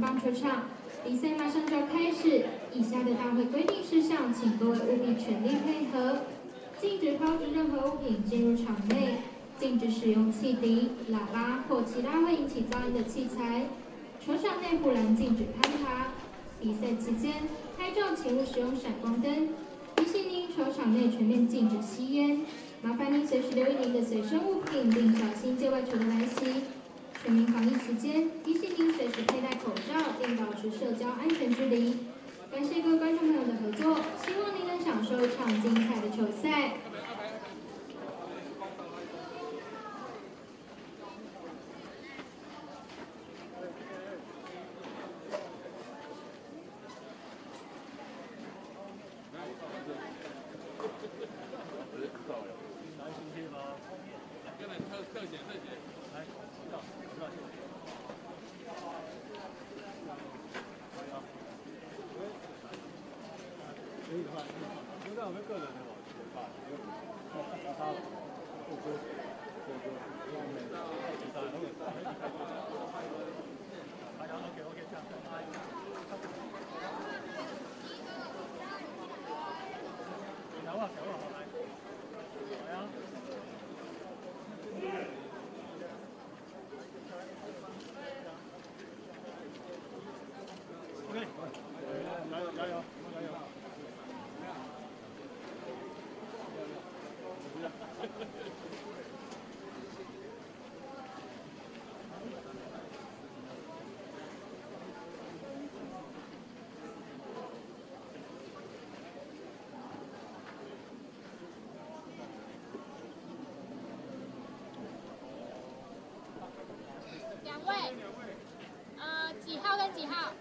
棒球场，比赛马上就要开始。以下的大会规定事项，请各位务必全力配合。禁止抛掷任何物品进入场内，禁止使用汽笛、喇叭或其他会引起噪音的器材。球场内护栏禁止攀爬。比赛期间，拍照请勿使用闪光灯。提醒您，球场内全面禁止吸烟。麻烦您随时留意您的随身物品，并小心界外球的来袭。全民防疫期间，提醒您随时佩戴口罩，并保持社交安全距离。感谢各位观众朋友的合作，希望您能享受一场精彩的球赛。位，嗯，几号跟几号？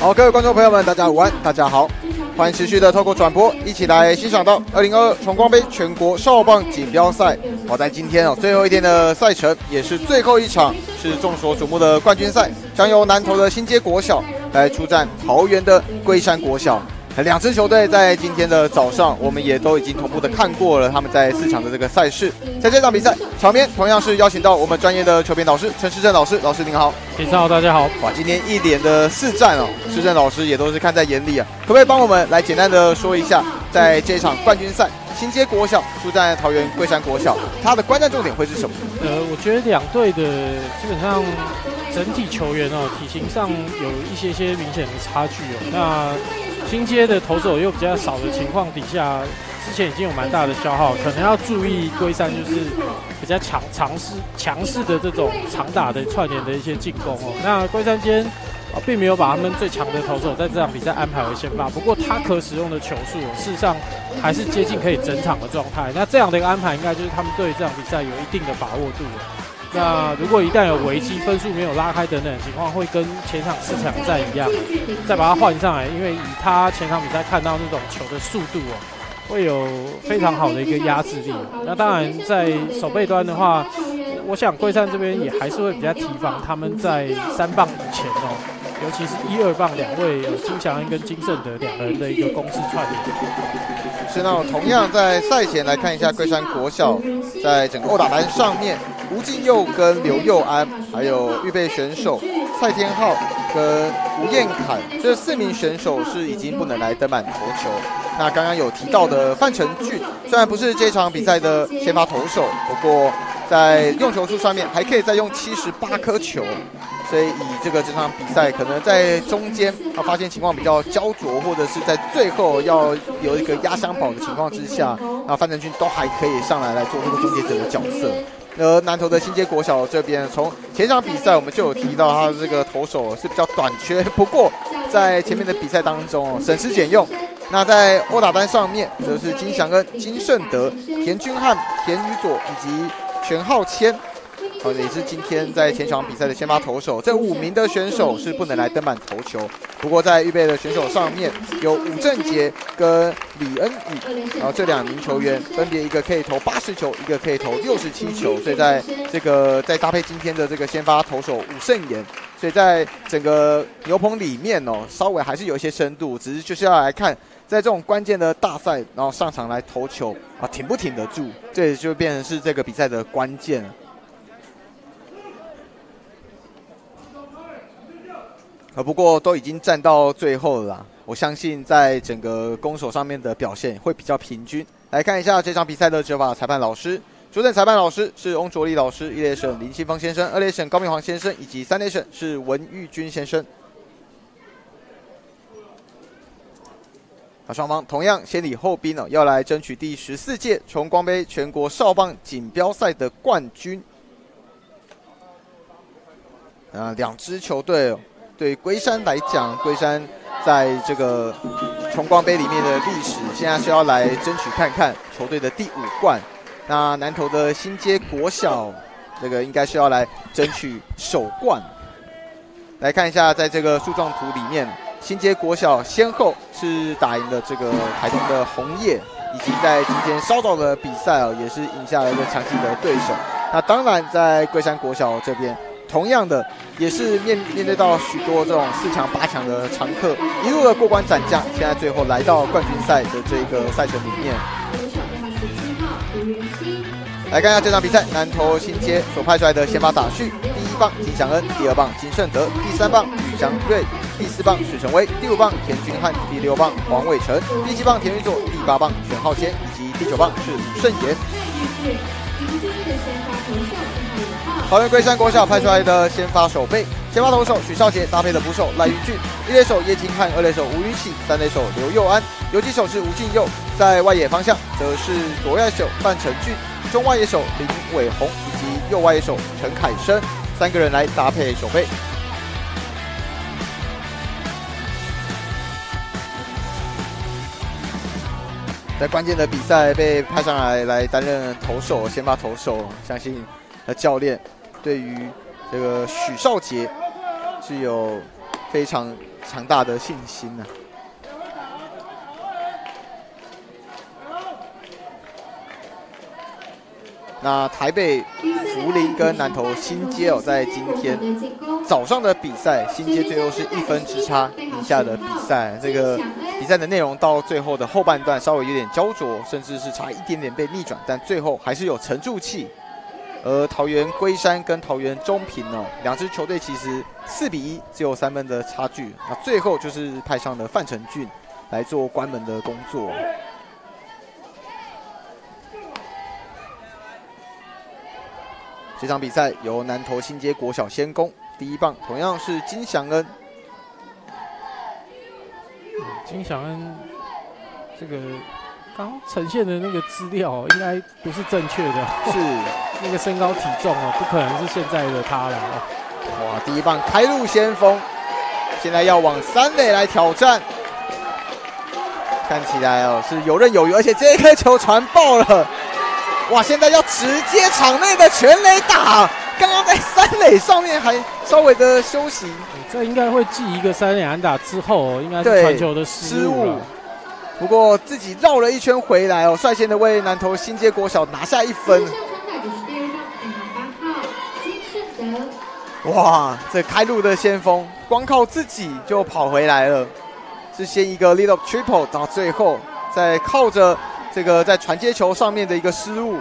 好，各位观众朋友们，大家午安，大家好，欢迎持续的透过转播，一起来欣赏到二零二二重光杯全国少棒锦标赛。好，在今天哦，最后一天的赛程，也是最后一场，是众所瞩目的冠军赛，将由南投的新街国小来出战桃园的龟山国小。两支球队在今天的早上，我们也都已经同步的看过了他们在四场的这个赛事。在这场比赛场边，同样是邀请到我们专业的球评导师陈世正老师。老师您好，平常好，大家好。哇，今天一连的四战哦，世正老师也都是看在眼里啊。可不可以帮我们来简单的说一下，在这场冠军赛，新街国小出战桃园桂山国小，它的观战重点会是什么？呃，我觉得两队的基本上整体球员哦，体型上有一些些明显的差距哦。那新街的投手又比较少的情况底下，之前已经有蛮大的消耗，可能要注意龟山就是比较强强势强势的这种长打的串联的一些进攻哦。那龟山间并没有把他们最强的投手在这场比赛安排为先发，不过他可使用的球数事实上还是接近可以整场的状态。那这样的一个安排，应该就是他们对这场比赛有一定的把握度了。那如果一旦有危机，分数没有拉开等等情况，会跟前场四强战一样，再把它换上来，因为以他前场比赛看到那种球的速度哦，会有非常好的一个压制力。那当然在守备端的话，我想桂山这边也还是会比较提防他们在三棒以前哦，尤其是一二棒两位有金祥恩跟金圣德两人的一个攻势串联。是那我同样在赛前来看一下桂山国小在整个殴打单上面。吴敬佑跟刘佑安，还有预备选手蔡天浩跟吴彦凯，这四名选手是已经不能来登板投球。那刚刚有提到的范成俊，虽然不是这场比赛的先发投手，不过在用球数上面还可以再用七十八颗球。所以以这个这场比赛可能在中间他发现情况比较焦灼，或者是在最后要有一个压箱宝的情况之下，那范振军都还可以上来来做这个终结者的角色。而南投的新街国小这边，从前场比赛我们就有提到，他的这个投手是比较短缺。不过在前面的比赛当中，省吃俭用。那在殴打单上面，则是金祥恩、金圣德、田君汉、田宇佐以及全浩谦。好，也是今天在前场比赛的先发投手，这五名的选手是不能来登板投球。不过在预备的选手上面有武正杰跟李恩宇，然后这两名球员分别一个可以投八十球，一个可以投六十七球。所以在这个再搭配今天的这个先发投手武胜言，所以在整个牛棚里面哦，稍微还是有一些深度，只是就是要来看在这种关键的大赛，然后上场来投球啊，挺不挺得住，这也就变成是这个比赛的关键。啊，不过都已经站到最后了，我相信在整个攻守上面的表现会比较平均。来看一下这场比赛的执法裁判老师，主审裁判老师是翁卓立老师，一列审林清峰先生，二列审高明煌先生，以及三列审是文玉君先生。啊，双方同样先礼后兵哦，要来争取第十四届崇光杯全国少棒锦标赛的冠军。啊，两支球队。对龟山来讲，龟山在这个崇光杯里面的历史，现在是要来争取看看球队的第五冠。那南投的新街国小，这个应该是要来争取首冠。来看一下，在这个树状图里面，新街国小先后是打赢了这个台东的红叶，以及在今天稍早的比赛哦，也是赢下了一个强劲的对手。那当然，在龟山国小这边。同样的，也是面面对到许多这种四强八强的常客，一路的过关斩将，现在最后来到冠军赛的这个赛程里面。来看一下这场比赛，南投新街所派出来的先发打序：第一棒金祥恩，第二棒金圣德，第三棒吕祥瑞，第四棒许成威，第五棒田君汉，第六棒黄伟成，第七棒田玉佐，第八棒全浩谦，以及第九棒是李顺言。桃园龟山国小派出来的先发守备，先发投手许少杰搭配的捕手赖玉俊，一垒手叶金汉，二垒手吴云喜，三垒手刘佑安，游击手是吴敬佑，在外野方向则是左外手范成俊，中外野手林伟宏以及右外野手陈凯生，三个人来搭配守备。在关键的比赛被派上来来担任投手，先发投手，相信呃教练。对于这个许少杰是有非常强大的信心呢。那台北福林跟南投新街哦，在今天早上的比赛，新街最后是一分之差赢下的比赛。这个比赛的内容到最后的后半段稍微有点焦灼，甚至是差一点点被逆转，但最后还是有沉住气。而桃园龟山跟桃园中平哦，两支球队其实四比一，只有三分的差距。那最后就是派上了范成俊来做关门的工作。这场比赛由南投新街国小先攻，第一棒同样是金祥恩。金祥恩这个刚呈现的那个资料应该不是正确的，是那个身高体重哦，不可能是现在的他了哦。哇，第一棒开路先锋，现在要往三垒来挑战，看起来哦是游刃有余，而且这颗球传爆了。哇！现在要直接场内的全垒打，刚刚在三垒上面还稍微的休息，这应该会记一个三垒安打之后，应该是传球的失误。不过自己绕了一圈回来哦，率先的为南投新街国小拿下一分。哇！这开路的先锋，光靠自己就跑回来了，是先一个 little triple，到最后再靠着。这个在传接球上面的一个失误，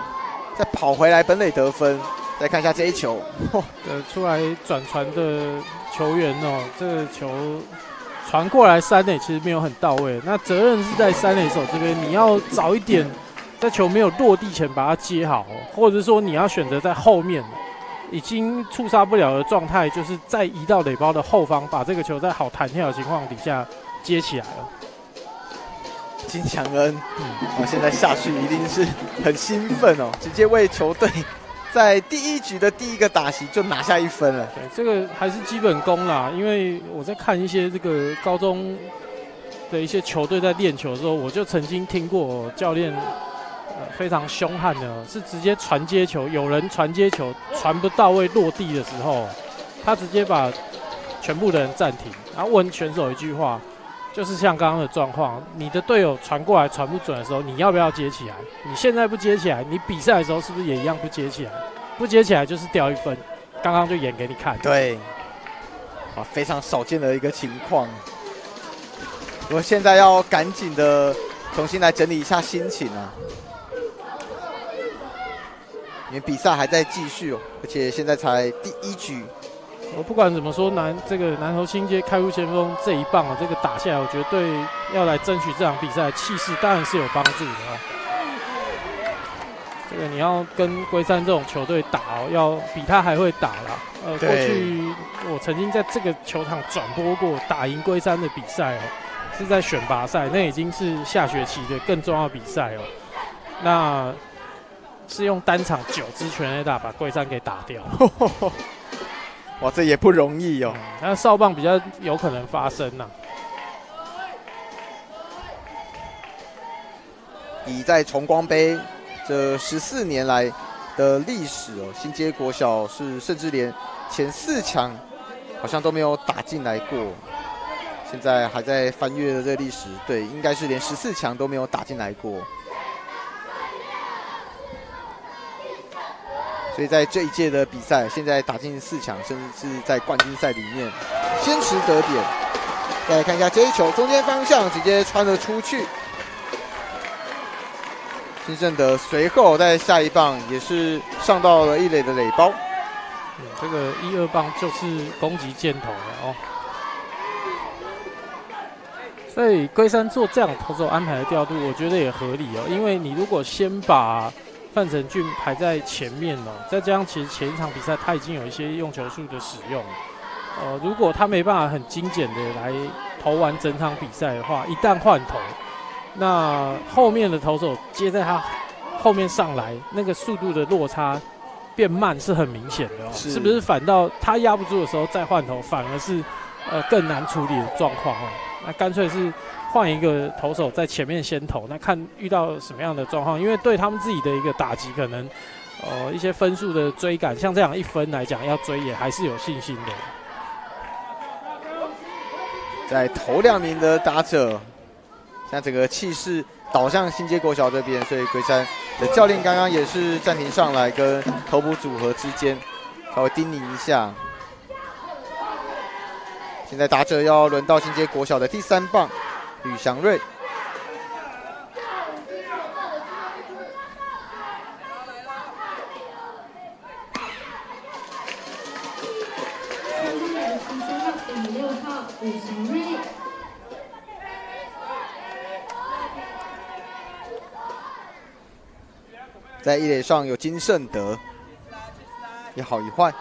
再跑回来本垒得分。再看一下这一球，呃，出来转传的球员哦，这个球传过来三垒其实没有很到位。那责任是在三垒手这边，你要早一点在球没有落地前把它接好，或者说你要选择在后面已经触杀不了的状态，就是再移到垒包的后方，把这个球在好弹跳的情况底下接起来了。金强恩，嗯，现在下去一定是很兴奋哦，直接为球队在第一局的第一个打席就拿下一分了。对，这个还是基本功啦，因为我在看一些这个高中的一些球队在练球的时候，我就曾经听过教练非常凶悍的，是直接传接球，有人传接球传不到位落地的时候，他直接把全部的人暂停，然后问选手一句话。就是像刚刚的状况，你的队友传过来传不准的时候，你要不要接起来？你现在不接起来，你比赛的时候是不是也一样不接起来？不接起来就是掉一分。刚刚就演给你看。对，啊，非常少见的一个情况。我现在要赶紧的重新来整理一下心情啊，因为比赛还在继续哦，而且现在才第一局。我不管怎么说，南这个南投新街开路先锋这一棒啊，这个打下来，我觉得对要来争取这场比赛气势当然是有帮助的啊。这个你要跟龟山这种球队打哦，要比他还会打了。呃，过去我曾经在这个球场转播过打赢龟山的比赛哦，是在选拔赛，那已经是下学期的更重要比赛哦。那是用单场九支全垒打把桂山给打掉。哇，这也不容易哦。那哨棒比较有可能发生呐。以在崇光杯这十四年来的历史哦，新街国小是甚至连前四强好像都没有打进来过。现在还在翻阅的这历史，对，应该是连十四强都没有打进来过。所以在这一届的比赛，现在打进四强，甚至是在冠军赛里面先持得点。再来看一下这一球，中间方向直接穿了出去。金圣德随后在下一棒也是上到了一垒的垒包。嗯，这个一二棒就是攻击箭头了哦。所以龟山做这样投手安排的调度，我觉得也合理哦，因为你如果先把范成俊排在前面哦，再加上其实前一场比赛他已经有一些用球数的使用，呃，如果他没办法很精简的来投完整场比赛的话，一旦换投，那后面的投手接在他后面上来，那个速度的落差变慢是很明显的哦，是不是？反倒他压不住的时候再换投，反而是呃更难处理的状况哦，那干脆是。换一个投手在前面先投，那看遇到什么样的状况，因为对他们自己的一个打击，可能呃一些分数的追赶，像这样一分来讲要追也还是有信心的。在头两名的打者，现在整个气势倒向新街国小这边，所以龟山的教练刚刚也是暂停上来跟头部组合之间稍微叮咛一下。现在打者要轮到新街国小的第三棒。吕祥瑞。在一垒上有金圣德，一好一坏。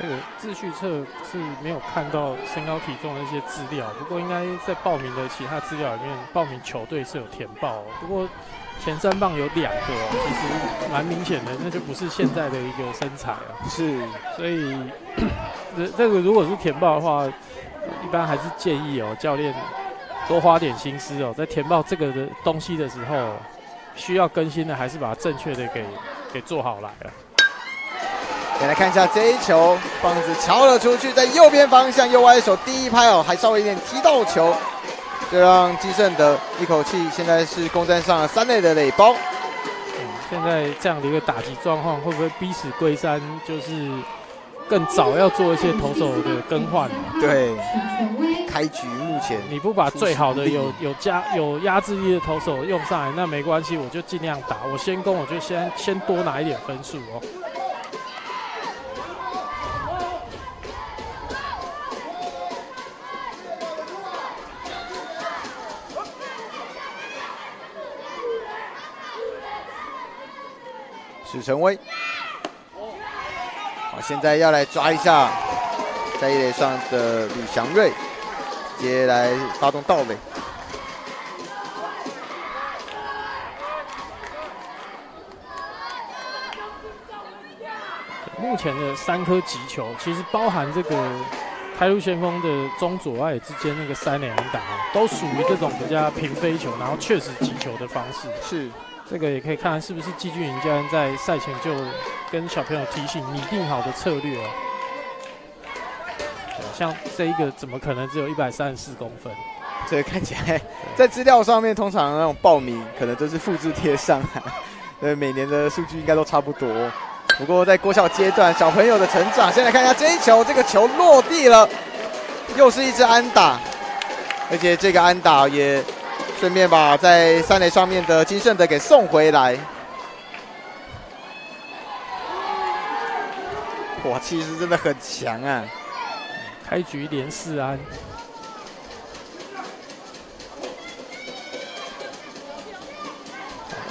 这个秩序册是没有看到身高体重的一些资料，不过应该在报名的其他资料里面，报名球队是有填报。不过前三棒有两个，哦其实蛮明显的，那就不是现在的一个身材啊。是，所以 这这个如果是填报的话，一般还是建议哦，教练多花点心思哦，在填报这个的东西的时候，需要更新的还是把正确的给给做好来了。先来看一下这一球，棒子敲了出去，在右边方向右外手第一拍哦，还稍微有点踢到球，就让金胜德一口气现在是攻占上了三垒的垒包。嗯，现在这样的一个打击状况，会不会逼死龟山？就是更早要做一些投手的更换。对，开局目前你不把最好的有有加有压制力的投手用上来，那没关系，我就尽量打。我先攻，我就先先多拿一点分数哦。史成威，好，现在要来抓一下在一垒上的吕祥瑞，接来发动盗垒。目前的三颗急球，其实包含这个开路先锋的中左外之间那个三连打，都属于这种比较平飞球，然后确实击球的方式。是。这个也可以看，是不是季俊营教练在赛前就跟小朋友提醒、拟定好的策略哦。像这一个怎么可能只有一百三十四公分？这个看起来在资料上面，通常那种报名可能都是复制贴上来，呃，每年的数据应该都差不多。不过在国小阶段，小朋友的成长，先来看一下这一球，这个球落地了，又是一支安打，而且这个安打也。顺便把在三垒上面的金圣德给送回来，哇，气势真的很强啊！开局连四安，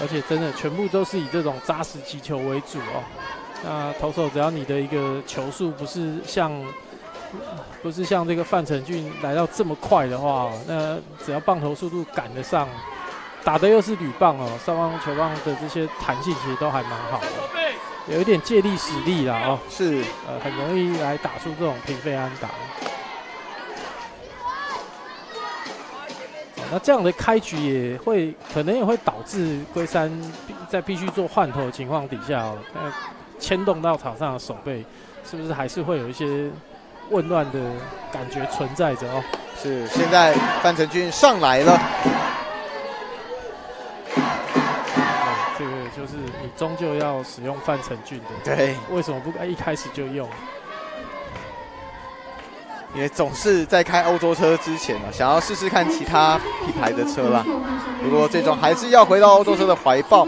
而且真的全部都是以这种扎实击球为主哦。那投手只要你的一个球速不是像。不是像这个范成俊来到这么快的话，那只要棒头速度赶得上，打的又是铝棒哦，上方球棒的这些弹性其实都还蛮好的，有一点借力使力啦哦，是呃很容易来打出这种平飞安打。那这样的开局也会可能也会导致龟山在必须做换头的情况底下哦，牵动到场上的手背，是不是还是会有一些？混乱的感觉存在着哦，是现在范成军上来了，这个就是你终究要使用范成俊的，对，为什么不一开始就用？因为总是在开欧洲车之前呢，想要试试看其他品牌的车啦。不过最终还是要回到欧洲车的怀抱。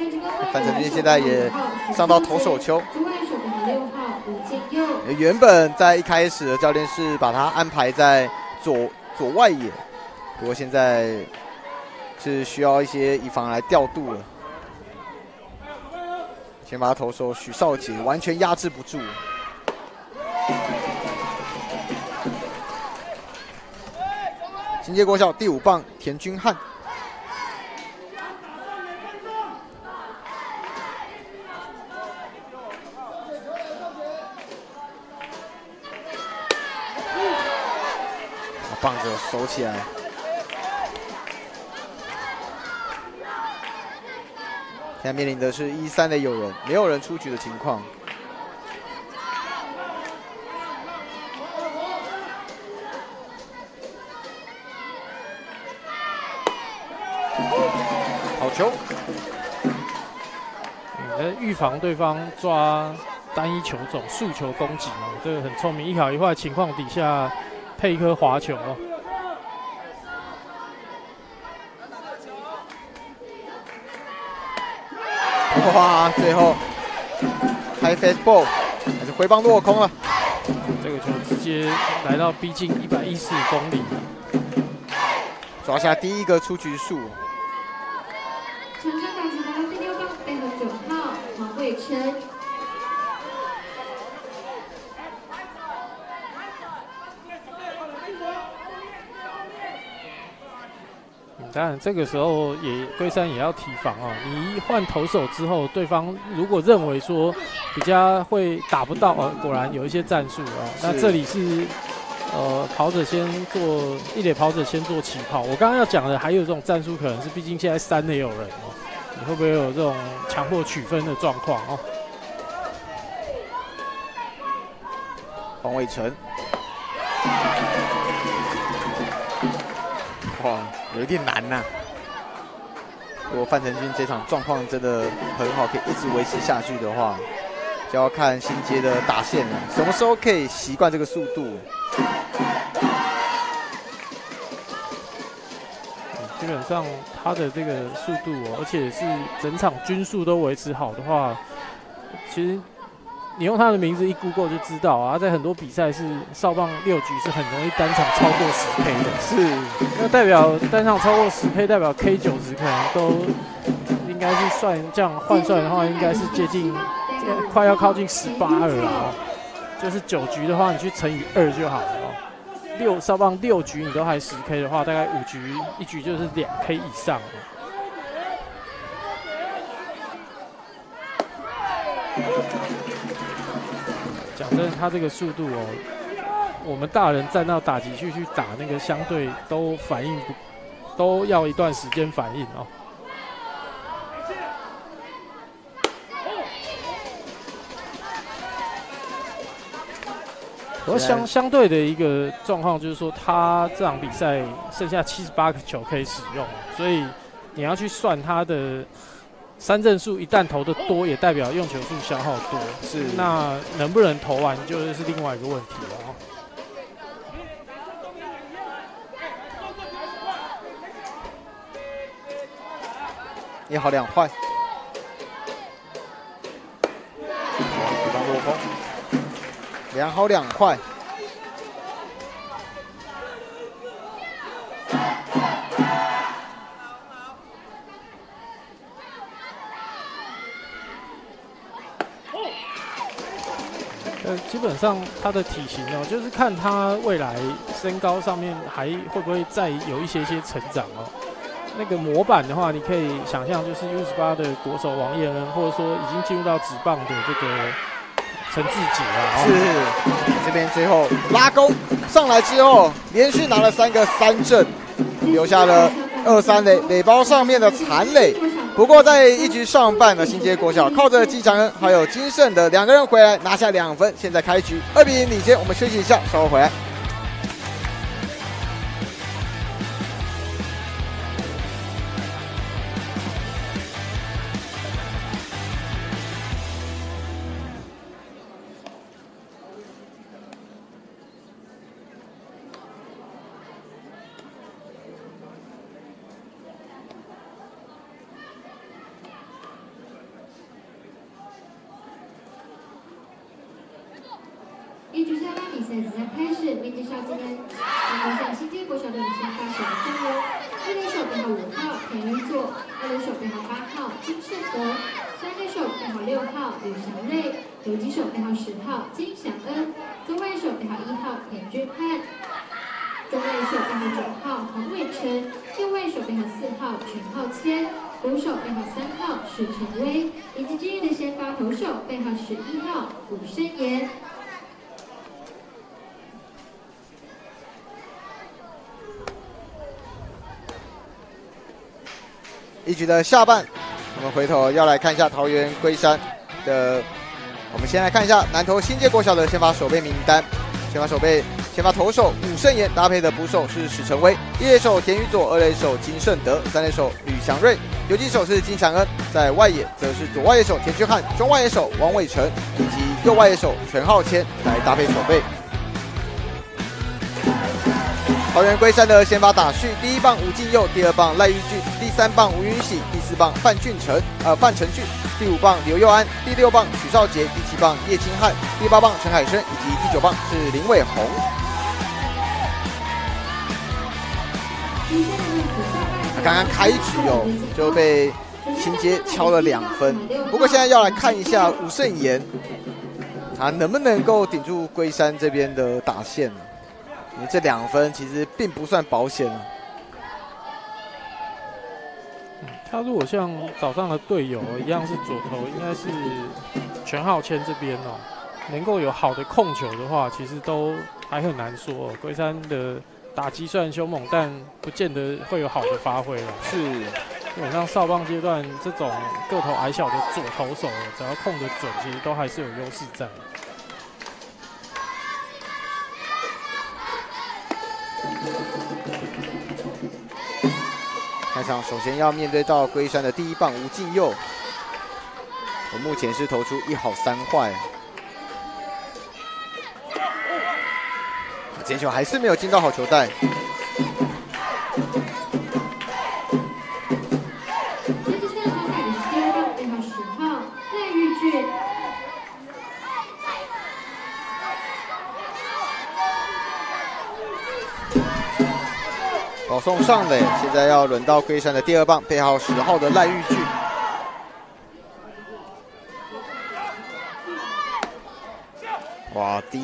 范成军现在也上到投手球。原本在一开始的教练是把他安排在左左外野，不过现在是需要一些以防来调度了。先把他投手许少杰完全压制不住。新界国小第五棒田君汉。棒子收起来，现在面临的是一三的有人，没有人出局的情况。好球！预防对方抓单一球种、速球攻击哦，这个很聪明，一好一坏情况底下配一颗滑球哦。哇，最后 high face ball，还是挥棒落空了。这个球直接来到逼近一百一十五公里，抓下第一个出局数。场上打击来到第六棒，九号黄伟成。当然，这个时候也龟山也要提防哦。你一换投手之后，对方如果认为说比较会打不到，哦，果然有一些战术啊。那这里是呃跑者先做一垒跑者先做起跑。我刚刚要讲的还有这种战术，可能是毕竟现在三垒有人哦，你会不会有这种强迫取分的状况哦？黄伟成，哇！有一点难呐。如果范成军这场状况真的很好，可以一直维持下去的话，就要看新街的打线了，什么时候可以习惯这个速度。基本上他的这个速度哦，而且是整场均速都维持好的话，其实。你用他的名字一 Google 就知道啊，在很多比赛是少棒六局是很容易单场超过十 K 的，是，那代表单场超过十 K，代表 K 九十可能都应该是算这样换算的话，应该是接近快要靠近十八二了哦，就是九局的话，你去乘以二就好了哦。六少棒六局你都还十 K 的话，大概五局一局就是两 K 以上。他这个速度哦，我们大人站到打击区去打那个，相对都反应不，都要一段时间反应哦。而相相对的一个状况就是说，他这场比赛剩下七十八个球可以使用，所以你要去算他的。三振数一旦投的多，也代表用球数消耗多，是那能不能投完就是另外一个问题了哦。一好两坏，对方落好两坏。基本上他的体型哦，就是看他未来身高上面还会不会再有一些些成长哦。那个模板的话，你可以想象就是 U 十八的国手王彦恩，或者说已经进入到职棒的这个陈志杰啊。是，这边最后拉钩上来之后，连续拿了三个三振，留下了二三垒垒包上面的残垒。不过在一局上半的，新街国小靠着季强恩还有金胜的两个人回来拿下两分，现在开局二比零领先。我们休息一下，稍后回来。晨，定位手背的四号陈浩谦，捕手背号三号是陈威，以及今日的先发投手背号十一号古生言。一局的下半，我们回头要来看一下桃园龟山的。我们先来看一下南投新界国小的先发守备名单。先发守备先发投手武胜炎搭配的捕手是史成威，一垒手田宇佐，二垒手金胜德，三垒手吕祥瑞，游击手是金祥恩，在外野则是左外野手田俊汉，中外野手王伟成以及右外野手全浩谦来搭配守备。桃园龟山的先发打序，第一棒吴敬佑，第二棒赖玉俊，第三棒吴允喜，第四棒范俊成，呃范成俊，第五棒刘佑安，第六棒许少杰，第七棒叶清汉，第八棒陈海生，以及第九棒是林伟宏。刚刚开局哦就被秦杰敲了两分，不过现在要来看一下吴胜炎，他能不能够顶住龟山这边的打线呢？你这两分其实并不算保险啊。他如果像早上的队友一样是左投，应该是全浩谦这边哦，能够有好的控球的话，其实都还很难说。龟山的打击虽然凶猛，但不见得会有好的发挥了。是，基本上少棒阶段这种个头矮小的左投手，只要控得准，其实都还是有优势在。开场首先要面对到龟山的第一棒吴敬佑，我目前是投出一好三坏，这球还是没有进到好球带。保送上垒，现在要轮到龟山的第二棒，背号十号的赖玉俊。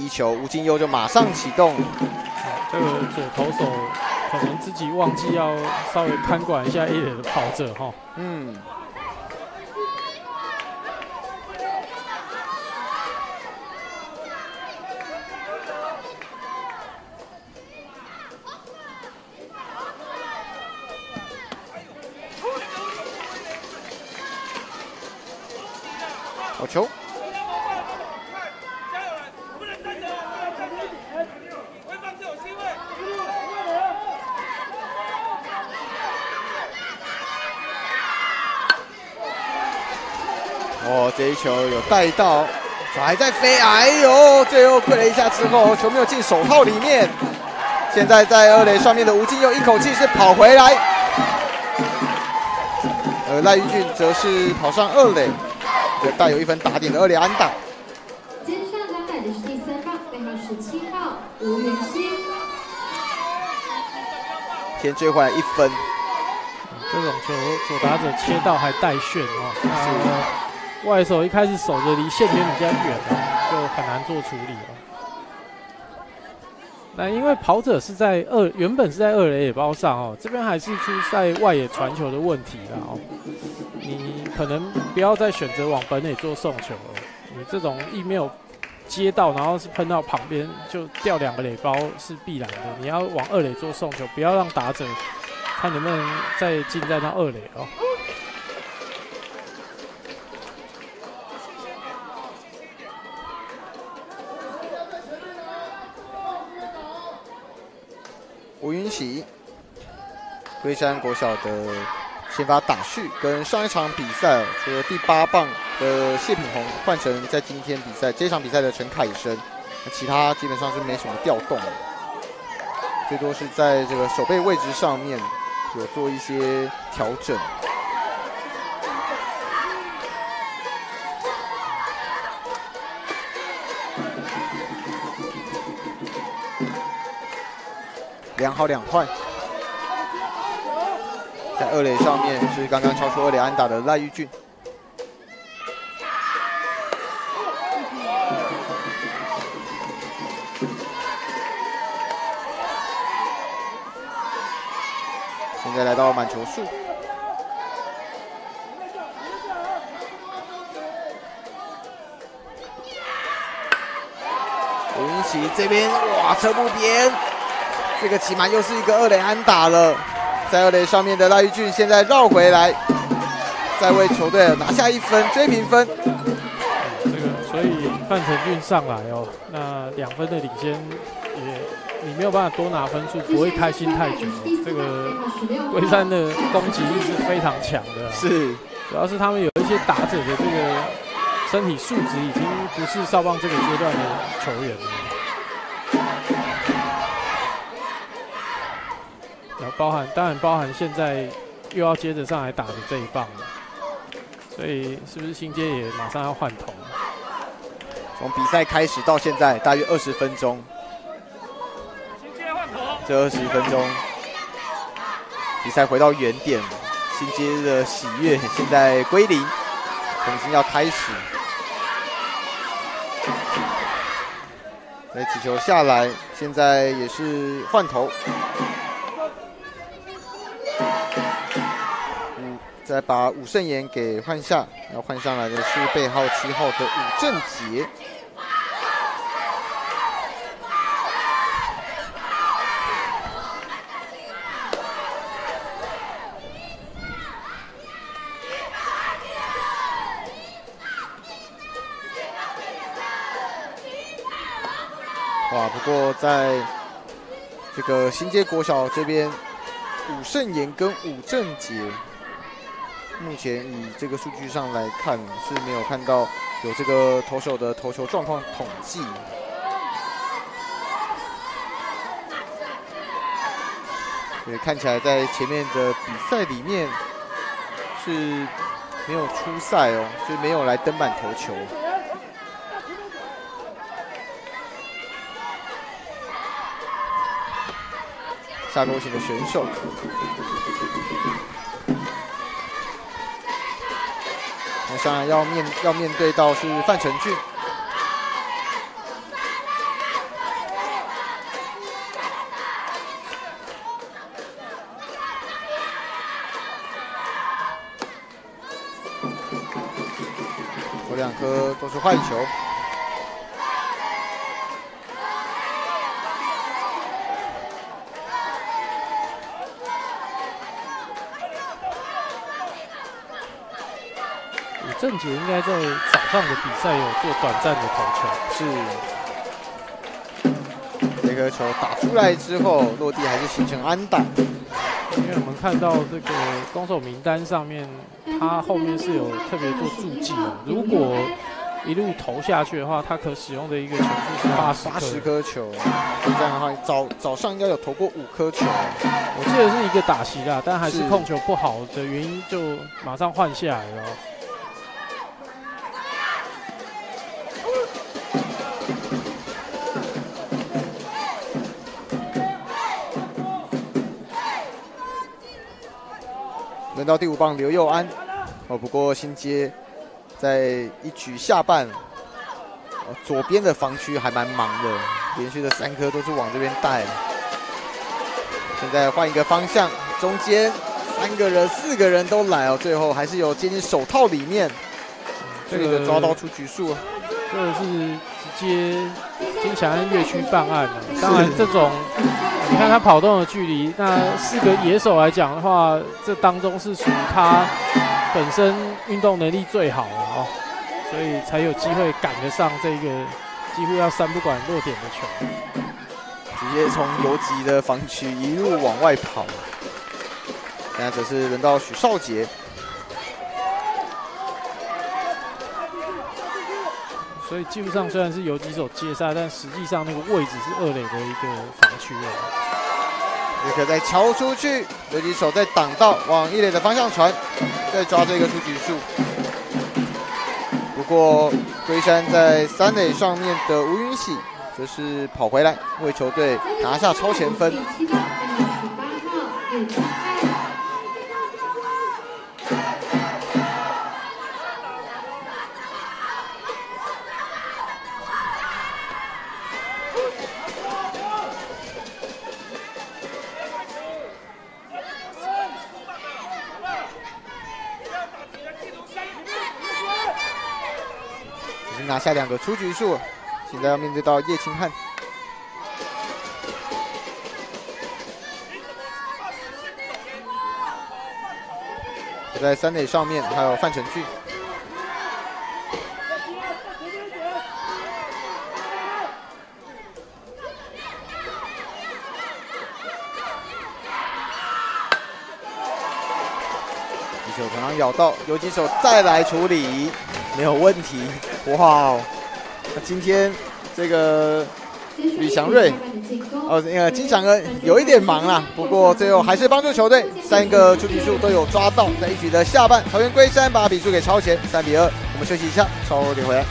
球吴金优就马上启动。这个左投手可能自己忘记要稍微看管一下一垒的跑者哈。嗯。好球！哦，这一球有带到，球还在飞，哎呦！最后跪了一下之后，球没有进手套里面。现在在二垒上面的吴金佑一口气是跑回来，而赖玉俊则是跑上二垒。带有一分打点的二连安打。接上场打的是第三棒，背号十七号吴元熙。先追回来一分。这种球左打者切到还带旋哦，外手一开始守着离线边比较远啊，就很难做处理了。那因为跑者是在二，原本是在二垒野包上哦，这边还是出在外野传球的问题了哦。你可能不要再选择往本垒做送球了，你这种一没有接到，然后是喷到旁边就掉两个垒包是必然的。你要往二垒做送球，不要让打者看能不能再进在到二垒哦。吴云喜，龟山国小的。先发打序，跟上一场比赛，除了第八棒的谢品宏换成在今天比赛这场比赛的陈凯生，那其他基本上是没什么调动，最多是在这个守备位置上面有做一些调整。两好两坏。在二垒上面是刚刚超出二垒安打的赖玉俊，现在来到满球数，吴云奇这边哇侧不边，这个起码又是一个二垒安打了。在二垒上面的赖玉俊现在绕回来，再为球队拿下一分追平分。这个所以范成俊上来哦，那两分的领先也你没有办法多拿分数，不会开心太久。这个龟山的攻击力是非常强的，是，主要是他们有一些打者的这个身体素质已经不是少棒这个阶段的球员了。包含当然包含现在又要接着上来打的这一棒，所以是不是新街也马上要换头？从比赛开始到现在大约二十分钟，这二十分钟，比赛回到原点，新街的喜悦现在归零，重新要开始。来起球下来，现在也是换头。五，再把武圣言给换下，要换上来的是背号七号的武正杰。哇，不过在这个新街国小这边，武圣言跟武正杰，目前以这个数据上来看是没有看到有这个投手的投球状况统计。也，看起来在前面的比赛里面是没有出赛哦，就没有来登板投球。下勾型的选手，当然要面要面对到是范丞俊。头两颗都是坏球。郑杰应该在早上的比赛有做短暂的投球，是。这颗球打出来之后落地还是形成安打，因为我们看到这个攻守名单上面，他后面是有特别做注记的。如果一路投下去的话，他可使用的一个球数是八十八十颗球，这样的话早早上应该有投过五颗球，我记得是一个打席啦，但还是。控球不好的原因就马上换下来了。轮到第五棒刘佑安，哦，不过新街在一局下半，左边的防区还蛮忙的，连续的三颗都是往这边带。现在换一个方向，中间三个人、四个人都来哦，最后还是有接近手套里面，这个抓到出局数，这个是直接金强安越区办案的。当然这种。你看他跑动的距离，那四个野手来讲的话，这当中是属于他本身运动能力最好的哦，所以才有机会赶得上这个几乎要三不管落点的球，直接从游击的防区一路往外跑。现在则是轮到许少杰，所以技术上虽然是游击手接杀，但实际上那个位置是二垒的一个防区哦。也可再敲出去，游击手在挡到往一垒的方向传，再抓这个出局数。不过龟山在三垒上面的吴云喜则是跑回来为球队拿下超前分。两个出局数，现在要面对到叶清翰。我在三垒上面还有范丞俊。一球可能咬到游击手，再来处理。没有问题。哇哦，那今天这个吕祥瑞，哦，那个金祥瑞有一点忙啦，不过最后还是帮助球队三个出局数都有抓到，在一局的下半，桃园龟山把比数给超前，三比二。我们休息一下，稍后点回来。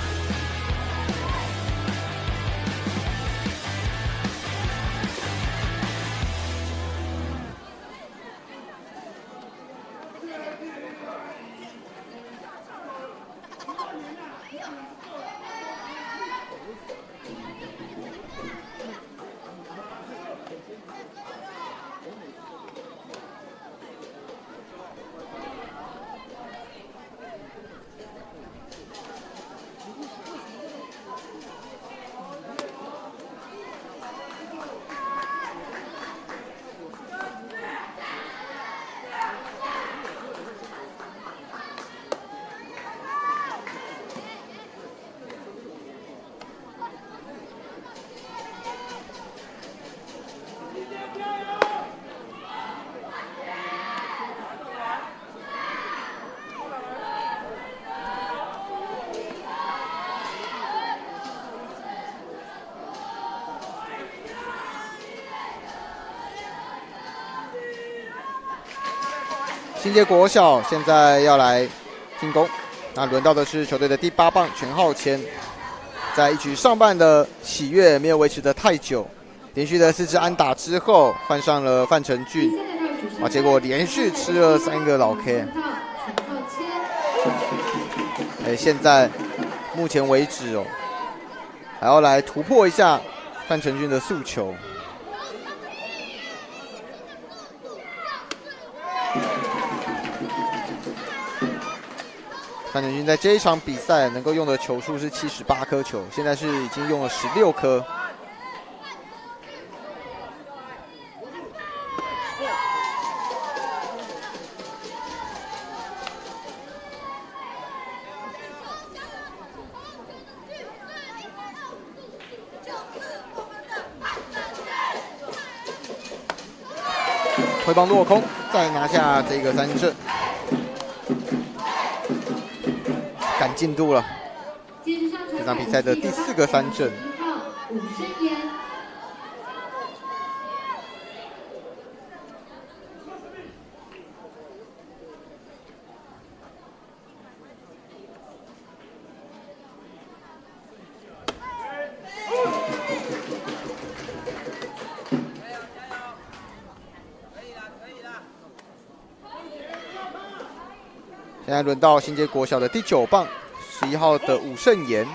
新界国小现在要来进攻，那轮到的是球队的第八棒全浩谦，在一局上半的喜悦没有维持的太久，连续的四支安打之后，换上了范成俊，啊，结果连续吃了三个老 K。哎，现在目前为止哦，还要来突破一下范成俊的诉求。范成军在这一场比赛能够用的球数是七十八颗球，现在是已经用了十六颗。回棒落空，再拿下这个三振。进度了，这场比赛的第四个三振。现在轮到新街国小的第九棒，十一号的武胜炎。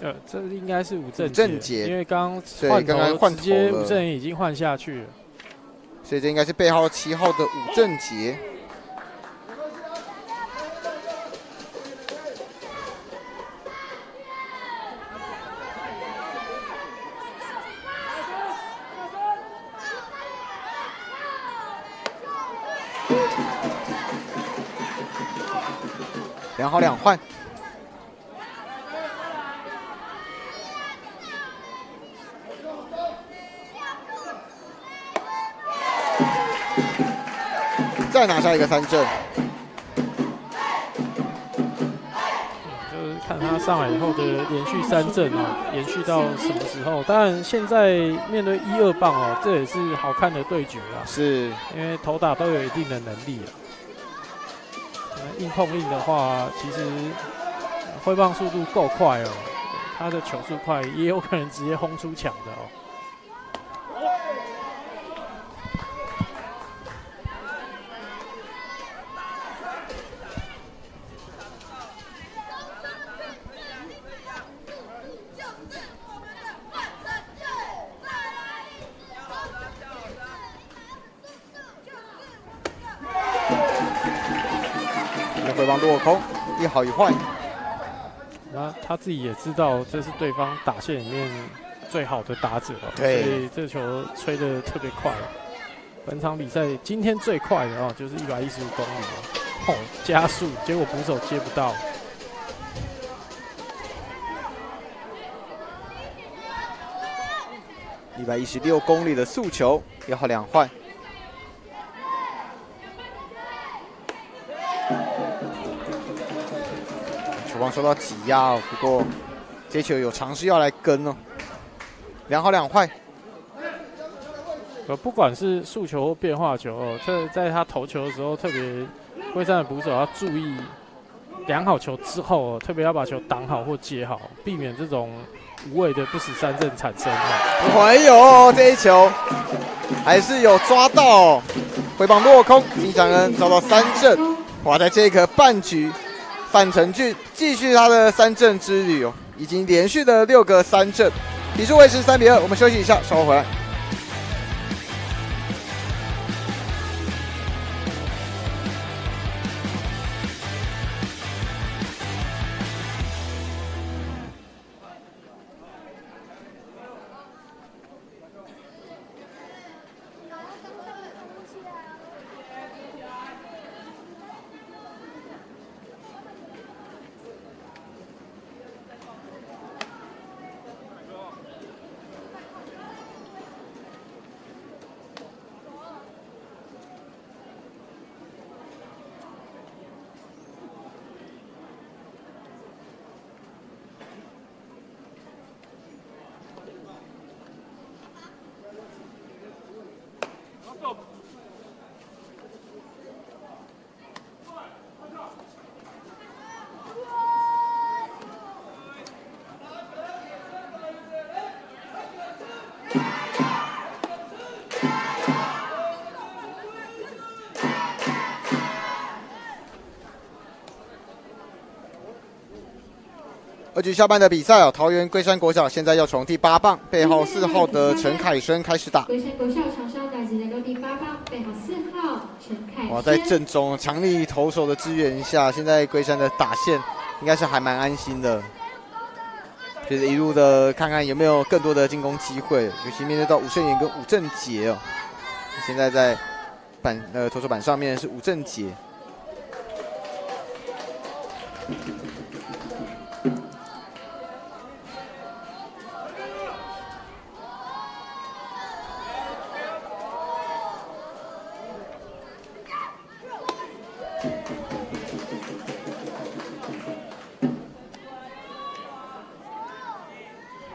呃，这应该是武正正杰，因为刚对换刚刚换直接武正炎已经换下去了。所以这应该是背号七号的武正杰。好两换。再拿下一个三振，就是看他上来以后的连续三振哦，延续到什么时候？当然，现在面对一二棒哦，这也是好看的对决啊，是因为投打都有一定的能力啊。硬碰硬的话，其实挥棒速度够快哦，他的球速快，也有可能直接轰出墙的哦。落空，一好一坏。那他自己也知道这是对方打线里面最好的打者哦，所对以这球吹得特别快。本场比赛今天最快的哦，就是一百一十五公里哦，哦加速，结果捕手接不到。一百一十六公里的速球，一好两坏。受到挤压哦，不过这球有尝试要来跟哦，两好两坏。呃，不管是速球或变化球哦，特在他投球的时候，特别龟山的捕手要注意量好球之后哦，特别要把球挡好或接好，避免这种无谓的不死三振产生哦。哎呦，这一球还是有抓到哦，挥棒落空，金祥恩遭到三振。哇，在这个半局，返程去继续他的三阵之旅哦，已经连续的六个三阵，比数维持三比二。我们休息一下，稍后回来。局下半的比赛哦，桃园龟山国小现在要从第八棒背后四号的陈凯生开始打。龟山国小场上打击来到第八棒背号四号陈凯生。哇，在正中强力投手的支援下，现在龟山的打线应该是还蛮安心的，就是一路的看看有没有更多的进攻机会，尤其面对到武胜元跟武正杰哦。现在在板呃投手板上面是武正杰。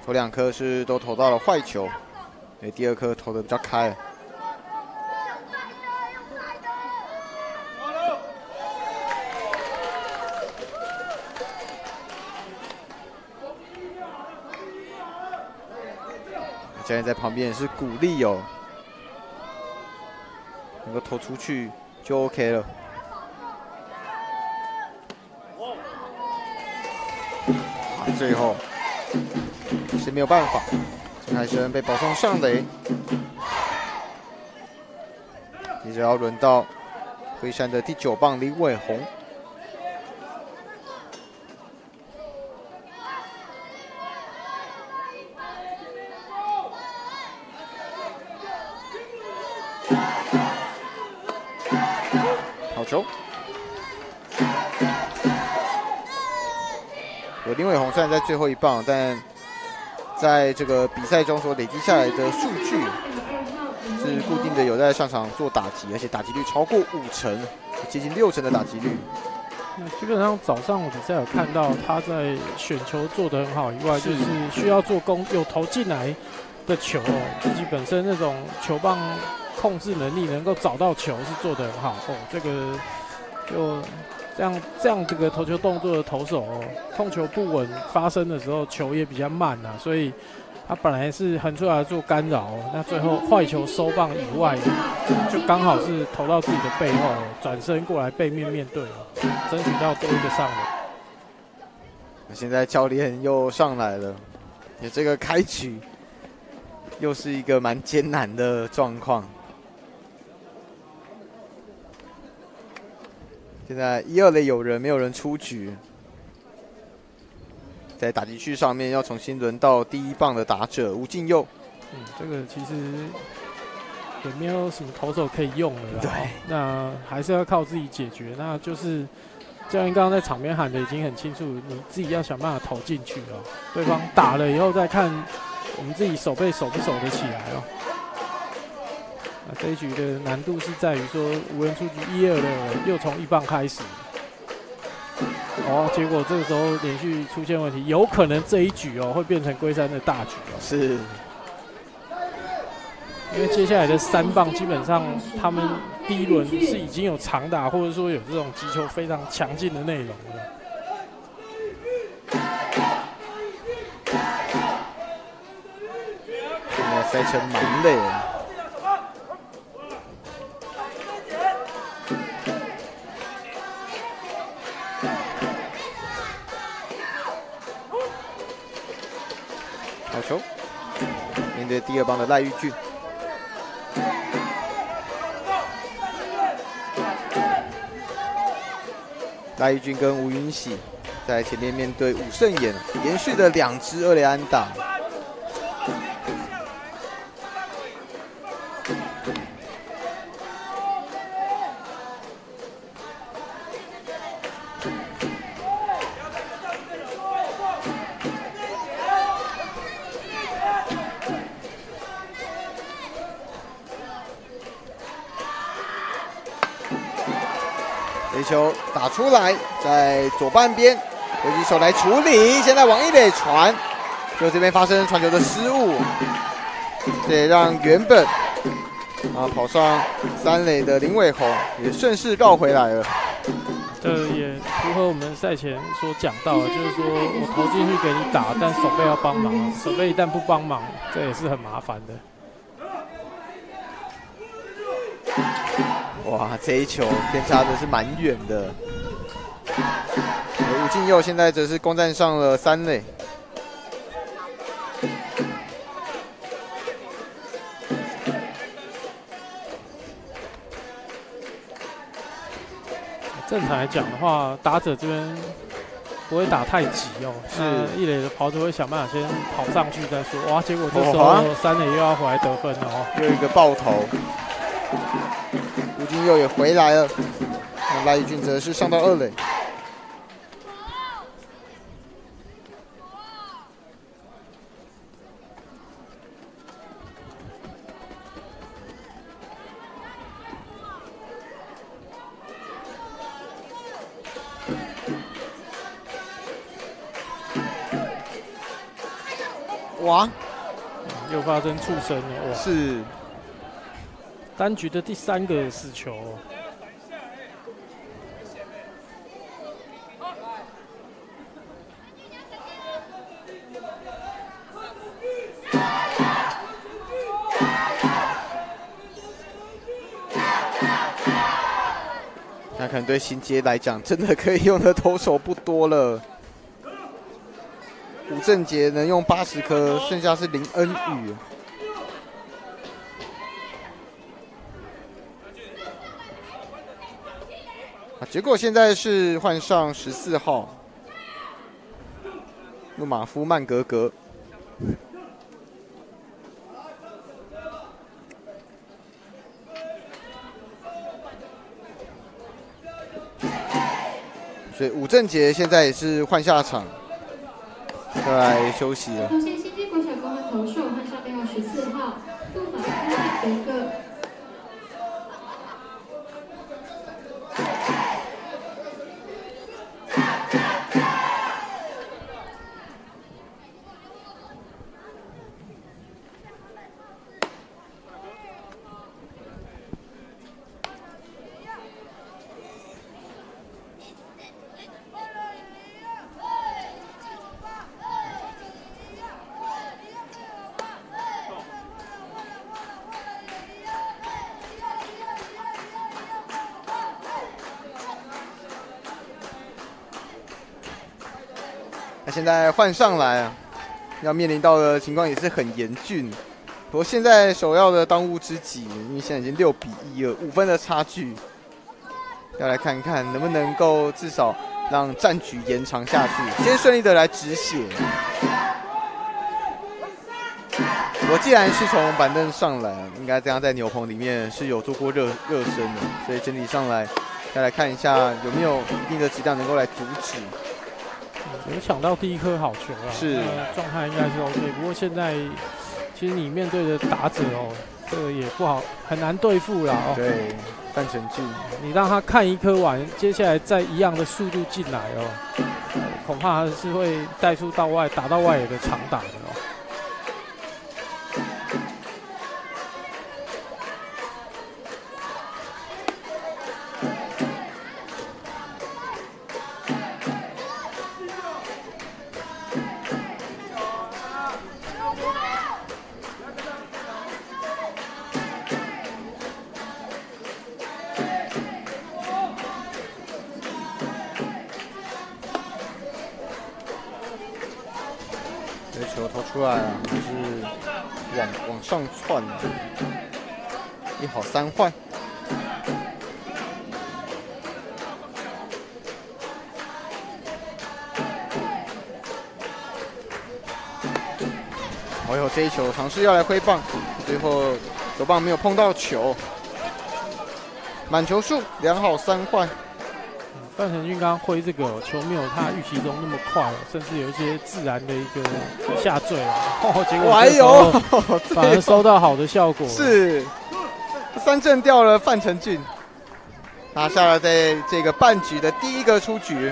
头两颗是都投到了坏球，哎，第二颗投的比较开。教练在旁边也是鼓励哦，能够投出去就 OK 了。最后。是没有办法，陈海生被保送上垒，接着要轮到龟山的第九棒林伟宏。好球！有林伟宏虽然在最后一棒，但在这个比赛中所累积下来的数据是固定的，有在上场做打击，而且打击率超过五成，接近六成的打击率。那基本上早上我比赛有看到他在选球做得很好，以外就是需要做攻有投进来的球哦，自己本身那种球棒控制能力能够找到球是做得很好哦，这个就。这样这样这个投球动作的投手哦，控球不稳发生的时候，球也比较慢呐，所以他本来是横出来做干扰，那最后坏球收棒以外，就刚好是投到自己的背后，转身过来背面面对，争取到多一个上垒。现在教练又上来了，也这个开局又是一个蛮艰难的状况。现在一二垒有人，没有人出局，在打击区上面要重新轮到第一棒的打者吴敬佑。嗯，这个其实也没有什么投手可以用了。对，那还是要靠自己解决。那就是教练刚刚在场边喊的已经很清楚，你自己要想办法投进去哦。对方打了以后再看我们自己守备守不守得起来哦。这一局的难度是在于说无人出局一二的又从一棒开始，哦，结果这个时候连续出现问题，有可能这一局哦会变成龟山的大局哦，是，因为接下来的三棒基本上他们第一轮是已经有长打或者说有这种击球非常强劲的内容了。现在赛程蛮累的。球！面对第二棒的赖玉俊，赖玉俊跟吴云喜在前面面对武圣炎，延续的两支二连安打。打出来，在左半边，游击手来处理，现在往一垒传，就这边发生传球的失误，这也让原本啊跑上三垒的林伟宏也顺势告回来了。这也符合我们赛前所讲到的，就是说我投进去给你打，但手背要帮忙，手背一旦不帮忙，这也是很麻烦的。哇，这一球偏差的是蛮远的。吴敬佑现在则是攻占上了三垒。正常来讲的话，打者这边不会打太急哦，是一垒的跑者会想办法先跑上去再说。哇，结果这时候三垒又要回来得分了哦。又一个爆头，吴金佑也回来了，那赖义俊则是上到二垒。哇，又发生触身了，哇！是单局的第三个死球、那可能对新街来讲，真的可以用的投手不多了。吴正杰能用八十颗，剩下是林恩宇。结果现在是换上十四号，路马夫曼格格。所以武正杰现在也是换下场，要来休息了。出现新街国小宫的投手换上编号十四号杜马夫曼格格。那现在换上来啊，要面临到的情况也是很严峻。不过现在首要的当务之急，因为现在已经六比一了，五分的差距，要来看看能不能够至少让战局延长下去，先顺利的来止血。我既然是从板凳上来，应该这样在牛棚里面是有做过热热身的，所以整体上来再来看一下有没有一定的质量能够来阻止。有抢到第一颗好球啊，是呃状态应该是 OK。不过现在其实你面对的打者哦，这个也不好，很难对付啦。哦。对，范成进，你让他看一颗完，接下来再一样的速度进来哦，恐怕是会带出到外打到外野的长打的尝试要来挥棒，最后球棒没有碰到球，满球数两好三坏。范丞俊刚刚挥这个球没有他预期中那么快，甚至有一些自然的一个下坠 哦，结果哎呦，反而收到好的效果。是三振掉了范丞俊，拿下了在这个半局的第一个出局。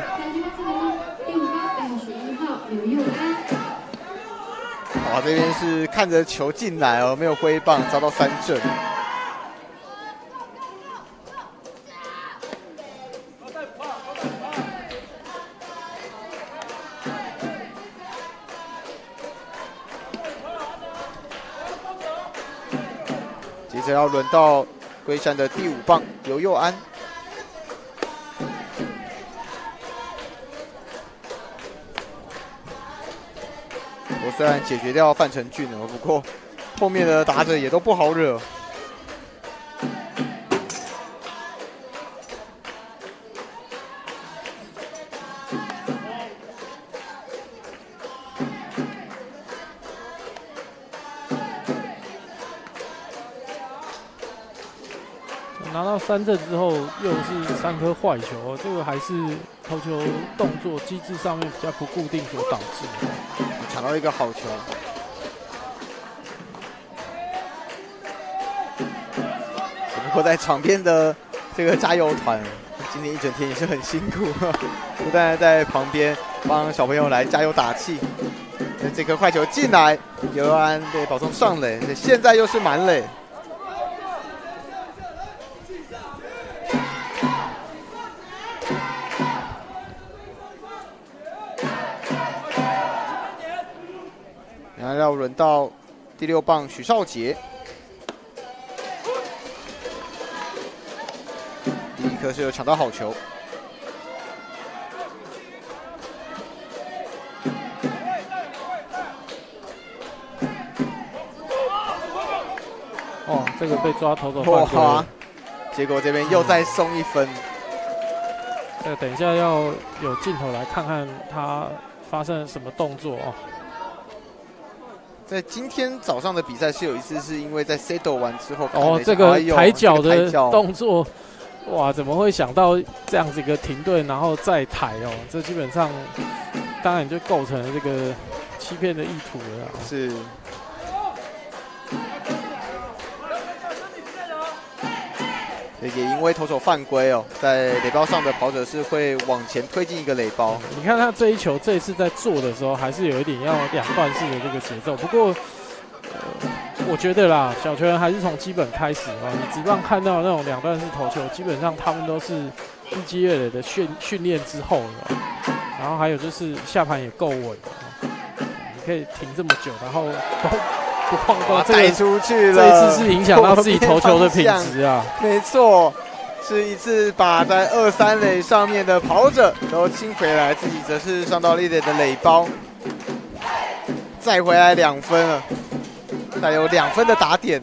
哇，这边是看着球进来哦，没有挥棒，遭到三振。接着要轮到龟山的第五棒刘佑安。我虽然解决掉范丞俊了，不过后面的打者也都不好惹。到三振之后又是三颗坏球，这个还是投球动作机制上面比较不固定所导致。抢到一个好球，不过在场边的这个加油团今天一整天也是很辛苦，不断在旁边帮小朋友来加油打气。这颗坏球进来，尤安对保送上垒，现在又是满垒。轮到第六棒许少杰，第一颗是有抢到好球。哦，这个被抓头的话，结果这边又再送一分。这等一下要有镜头来看看他发生了什么动作哦。在今天早上的比赛是有一次是因为在 settle 完之后，哦，这个抬脚的动作，哇，怎么会想到这样子一个停顿然后再抬哦？这基本上当然就构成了这个欺骗的意图了。是。也因为投手犯规哦，在垒包上的跑者是会往前推进一个垒包。你看他这一球，这一次在做的时候，还是有一点要两段式的这个节奏。不过，我觉得啦，小球员还是从基本开始啊。你直棒看到那种两段式投球，基本上他们都是日积月累的训训练之后的。然后还有就是下盘也够稳，你可以停这么久，然后。不放过，带出去了。这一次是影响到自己投球的品质啊！没错，是一次把在二三垒上面的跑者都清回来，自己则是上到一垒的垒包，再回来两分了，带有两分的打点。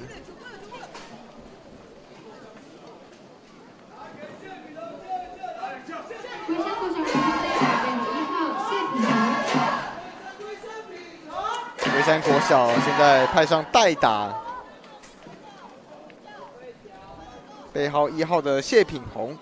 三国小现在派上代打，背号一号的谢品宏。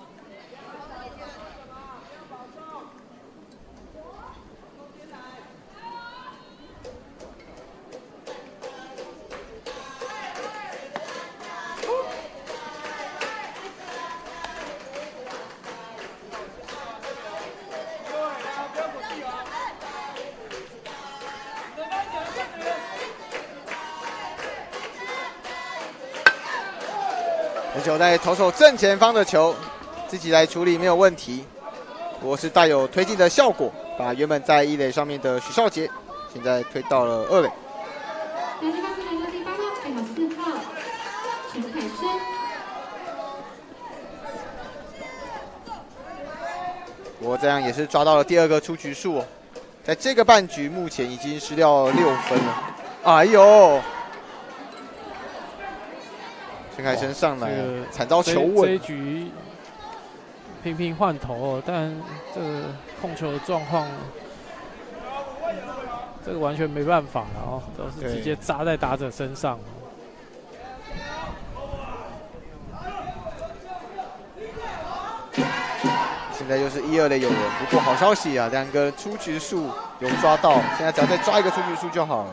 球在投手正前方的球，自己来处理没有问题。不过是带有推进的效果，把原本在一垒上面的许少杰，现在推到了二垒。两十八分来到第八号，备好四号，陈凯生。不过这样也是抓到了第二个出局数哦，在这个半局目前已经失掉六分了。哎呦！陈凯生上来，惨遭球稳。这一局频频换头，但这个控球的状况，这个完全没办法了哦，都是直接扎在打者身上。现在又是一二垒有人，不过好消息啊，两个出局数有抓到，现在只要再抓一个出局数就好了。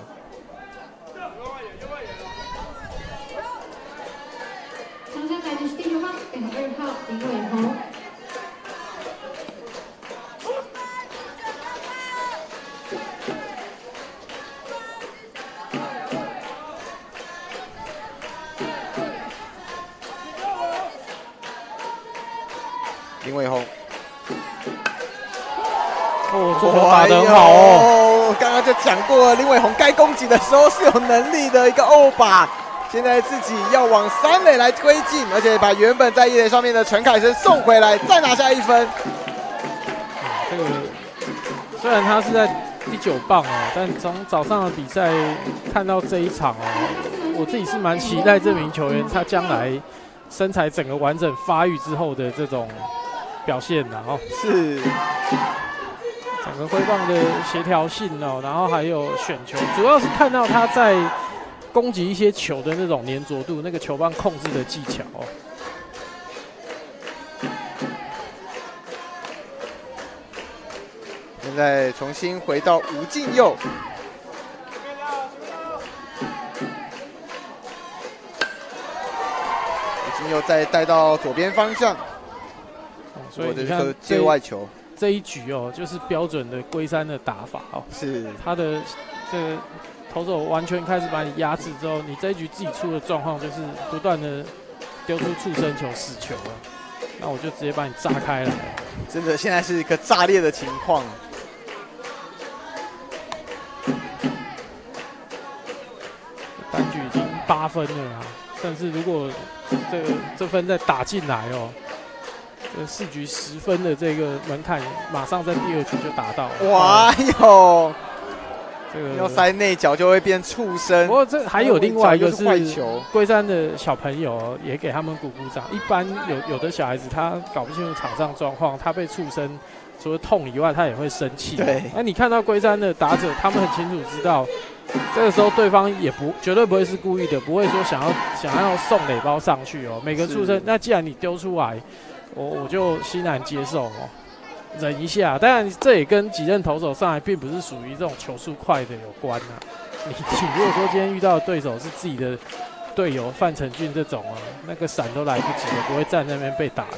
哦，做打得很好哦！刚刚就讲过了，林伟宏该攻击的时候是有能力的一个欧巴。现在自己要往三垒来推进，而且把原本在一垒上面的陈凯生送回来，再拿下一分。这个虽然他是在第九棒哦，但从早上的比赛看到这一场哦，我自己是蛮期待这名球员他将来身材整个完整发育之后的这种表现的哦。是，整个挥棒的协调性哦，然后还有选球，主要是看到他在。攻击一些球的那种粘着度，那个球棒控制的技巧。现在重新回到吴敬佑，吴敬佑再带到左边方向，所以你看界外球这一局哦，就是标准的龟山的打法哦，是他的这个。投手完全开始把你压制之后，你这一局自己出的状况就是不断的丢出触身球、死球了，那我就直接把你炸开了。真的，现在是一个炸裂的情况。单局已经八分了啊，但是如果这个这分再打进来哦，这四局十分的这个门槛，马上在第二局就达到。哇哟！要塞内角就会变畜生。不过这还有另外一个是龟山的小朋友也给他们鼓鼓掌。一般有有的小孩子他搞不清楚场上状况，他被畜生除了痛以外，他也会生气。对。那你看到龟山的打者，他们很清楚知道，这个时候对方也不绝对不会是故意的，不会说想要想要送垒包上去哦。每个畜生，那既然你丢出来，我我就欣然接受哦。忍一下，当然这也跟几任投手上来并不是属于这种球速快的有关呐。你如果说今天遇到的对手是自己的队友范成俊这种啊，那个闪都来不及了，不会站那边被打的。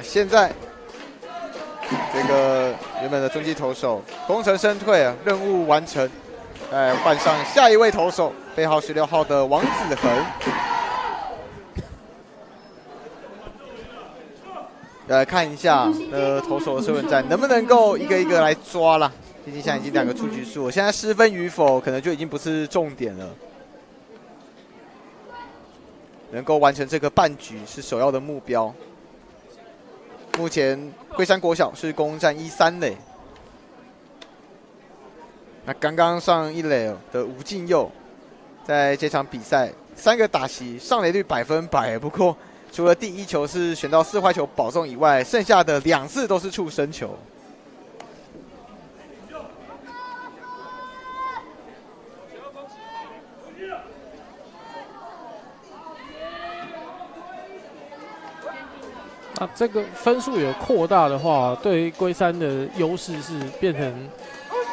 现在这个原本的中继投手功成身退啊，任务完成，哎，换上下一位投手，背号十六号的王子恒。来看一下呃投手的身份战能不能够一个一个来抓了，毕竟现在已经两个出局数，现在失分与否可能就已经不是重点了，能够完成这个半局是首要的目标。目前龟山国小是攻占一三垒，那刚刚上一垒的吴敬佑，在这场比赛三个打席上垒率百分百，不过。除了第一球是选到四坏球保送以外，剩下的两次都是触身球。那这个分数有扩大的话，对于龟山的优势是变成。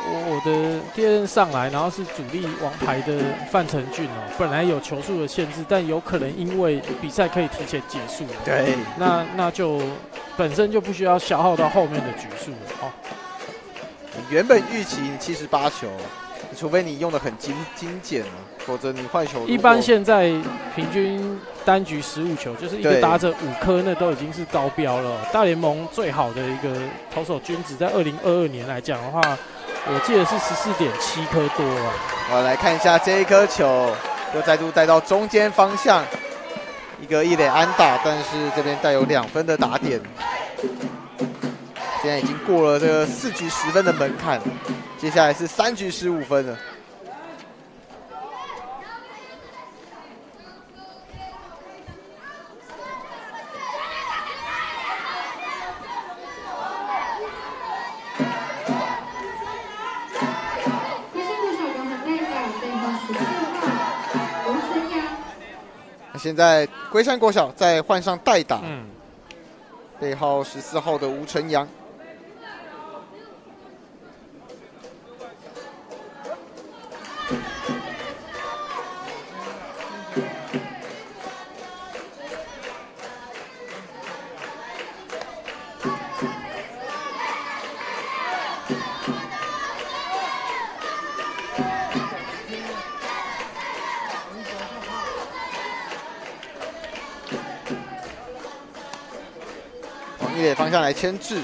我的第二任上来，然后是主力王牌的范成俊哦，本来有球速的限制，但有可能因为比赛可以提前结束，对，那那就本身就不需要消耗到后面的局数了哦。原本预期七十八球，除非你用的很精精简啊，否则你换球一般现在平均单局十五球，就是一个对打者五颗，那都已经是高标了。大联盟最好的一个投手均值，在二零二二年来讲的话，我记得是十四点七颗多啊。我来看一下这一颗球，又再度带到中间方向，一个一垒安打，但是这边带有两分的打点。现在已经过了这个四局十分的门槛，接下来是三局十五分了。龟山国小刚才代打背号十四号吴晨阳，那现在龟山国小再换上代打，嗯，背号十四号的吴晨阳。往一垒方向来牵制。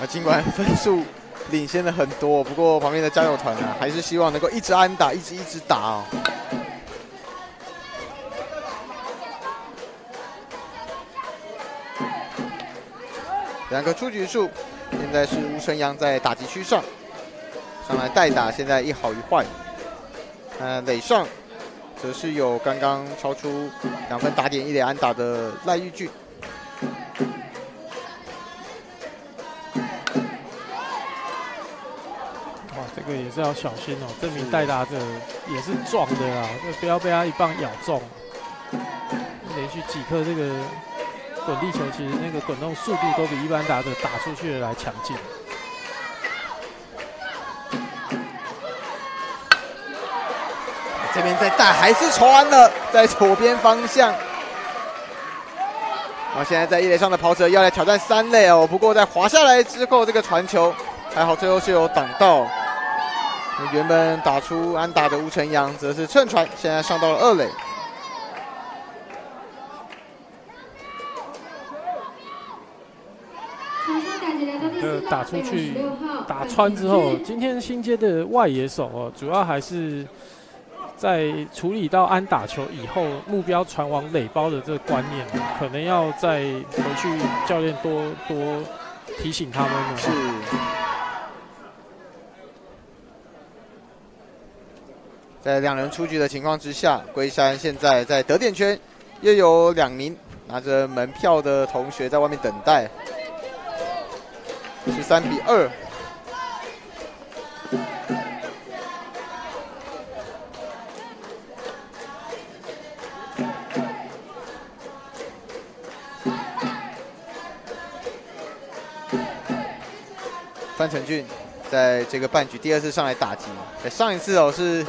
啊，尽管分数领先了很多，不过旁边的加油团呢、还是希望能够一直安打，一直一直打哦。两个出局数，现在是吴晨阳在打击区上，上来代打，现在一好一坏。呃，垒上则是有刚刚超出两分打点一垒安打的赖玉俊。哇，这个也是要小心哦。这名代打者也是壮的啊，就不要被他一棒咬中。连续几颗这个滚地球，其实那个滚动速度都比一般打者打出去的来强劲。这边在带还是穿了，在左边方向。然后现在在一垒上的跑者要来挑战三垒哦，不过在滑下来之后，这个传球还好，最后是有挡到。那原本打出安打的吴晨阳则是趁传，现在上到了二垒。呃，打出去背号16号打穿之后，今天新接的外野手哦，主要还是在处理到安打球以后，目标传往垒包的这个观念，可能要再回去教练多多提醒他们哦。是。在两人出局的情况之下，龟山现在在得点圈又有两名拿着门票的同学在外面等待，十三比二。范成俊在这个半局第二次上来打击，上一次哦是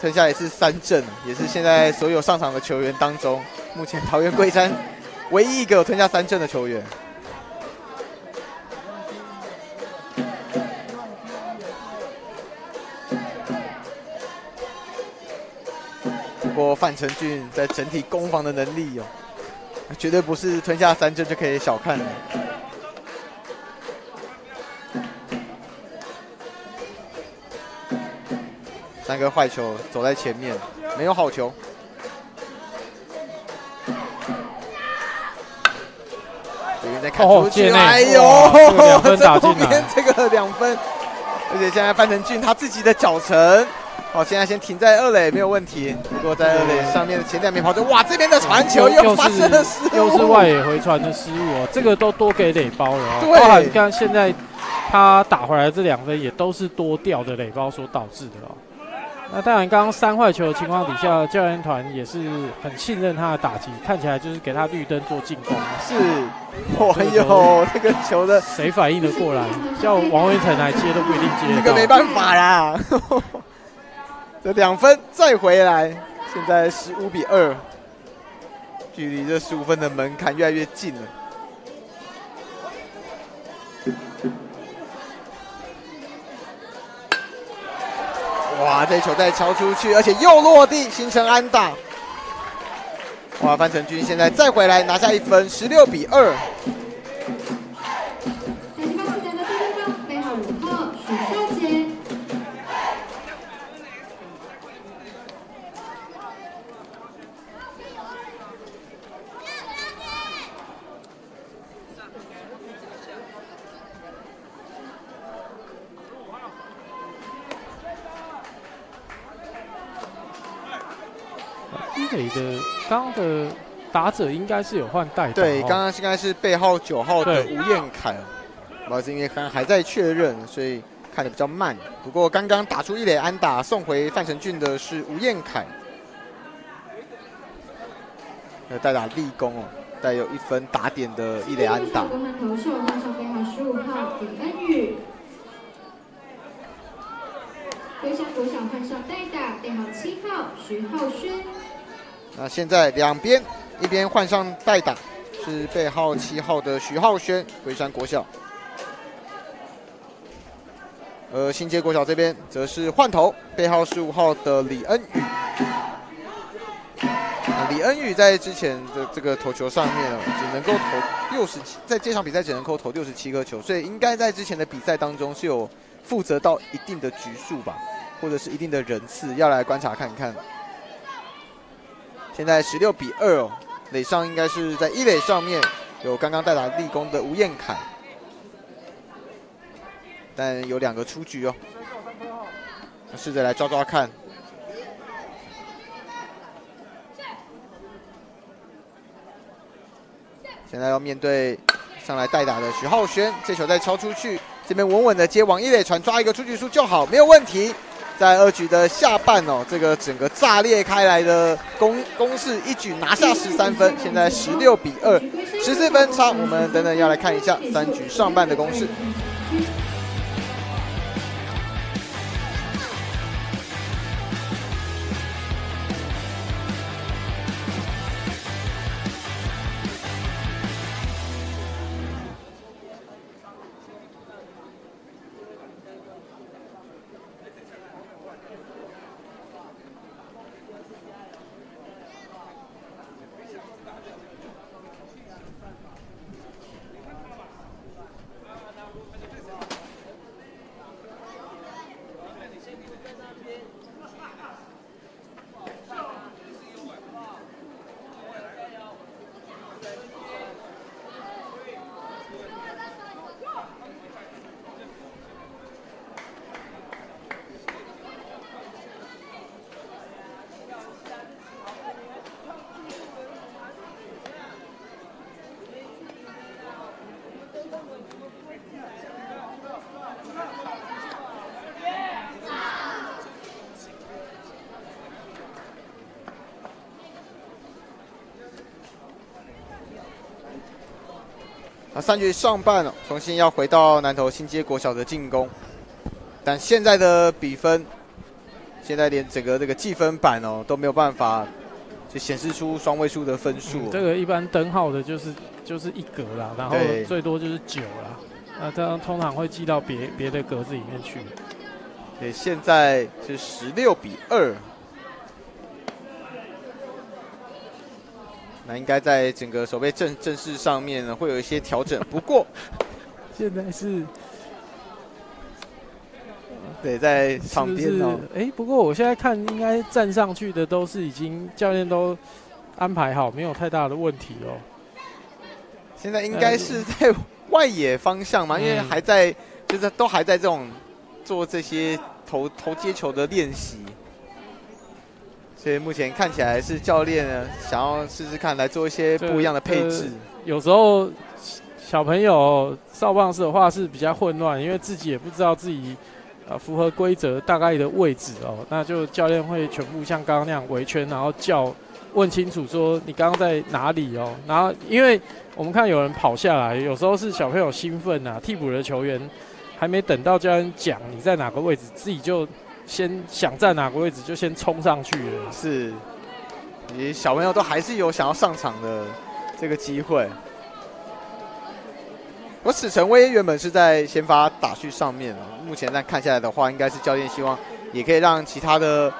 吞下一次三阵，也是现在所有上场的球员当中，目前桃园龟山唯一一个有吞下三阵的球员。不过范成俊在整体攻防的能力哦，绝对不是吞下三阵就可以小看的。三个坏球走在前面，没有好球。这边在看出去，哦哎呦这后面这个两分，而且现在范成俊他自己的脚程，哦，现在先停在二垒没有问题。不过在二垒上面的前两名跑者，哇，这边的传球又发生了失误，又是外野回传的失误哦，这个都多给垒包了哦。对包含刚现在他打回来这两分也都是多掉的垒包所导致的哦。那当然，刚刚三坏球的情况底下，教练团也是很信任他的打击，看起来就是给他绿灯做进攻。是，哇哟，这个球的谁反应得过来？叫王威成来接都不一定接。这个没办法啦。这两分再回来，现在十五比二，距离这十五分的门槛越来越近了。哇，这球再敲出去，而且又落地，形成安打。哇，范成军现在再回来拿下一分，十六比二。一的刚刚的打者应该是有换代打，对，刚刚应该是背号九号的吴彦凯，不好意思，因为还还在确认，所以看的比较慢。不过刚刚打出一垒安打送回范成俊的是吴彦凯，那代打立功哦，带有一分打点的一垒安打。归向国小换上代打，编号七号徐浩轩。那现在两边一边换上代打，是背号七号的徐浩轩，龟山国小。而新街国小这边则是换头，背号十五号的李恩宇。李恩宇在之前的这个投球上面，只能够投六十七，在这场比赛只能够投六十七颗球，所以应该在之前的比赛当中是有负责到一定的局数吧。或者是一定的人次，要来观察看一看。现在十六比二哦，垒上应该是在一垒上面有刚刚代打立功的吴彦凯，但有两个出局哦，试着来抓抓看。现在要面对上来代打的徐浩轩，这球再敲出去，这边稳稳的接往一垒传，抓一个出局数就好，没有问题。在二局的下半哦，这个整个炸裂开来的攻攻势一举拿下十三分，现在十六比二，十四分差。我们等等要来看一下三局上半的攻势。三局上半了，重新要回到南投新街国小的进攻，但现在的比分，现在连整个这个计分板哦都没有办法就显示出双位数的分数。这个一般灯号的就是就是一格啦，然后最多就是九啦，那这样通常会记到别别的格子里面去。对，现在是十六比二。那应该在整个守备正正式上面呢，会有一些调整。不过 现在是，对，在场边哦。哎，不过我现在看，应该站上去的都是已经教练都安排好，没有太大的问题哦。现在应该是在外野方向嘛，因为还在，就是都还在这种做这些投投接球的练习。所以目前看起来是教练呢想要试试看来做一些不一样的配置。有时候小朋友少棒式的话是比较混乱，因为自己也不知道自己呃符合规则大概的位置哦，那就教练会全部像刚刚那样围圈，然后叫问清楚说你刚刚在哪里哦。然后因为我们看有人跑下来，有时候是小朋友兴奋呐，替补的球员还没等到教练讲你在哪个位置，自己就。先想在哪个位置就先冲上去了，是，你小朋友都还是有想要上场的这个机会。我史成威原本是在先发打序上面啊，目前在看下来的话，应该是教练希望也可以让其他的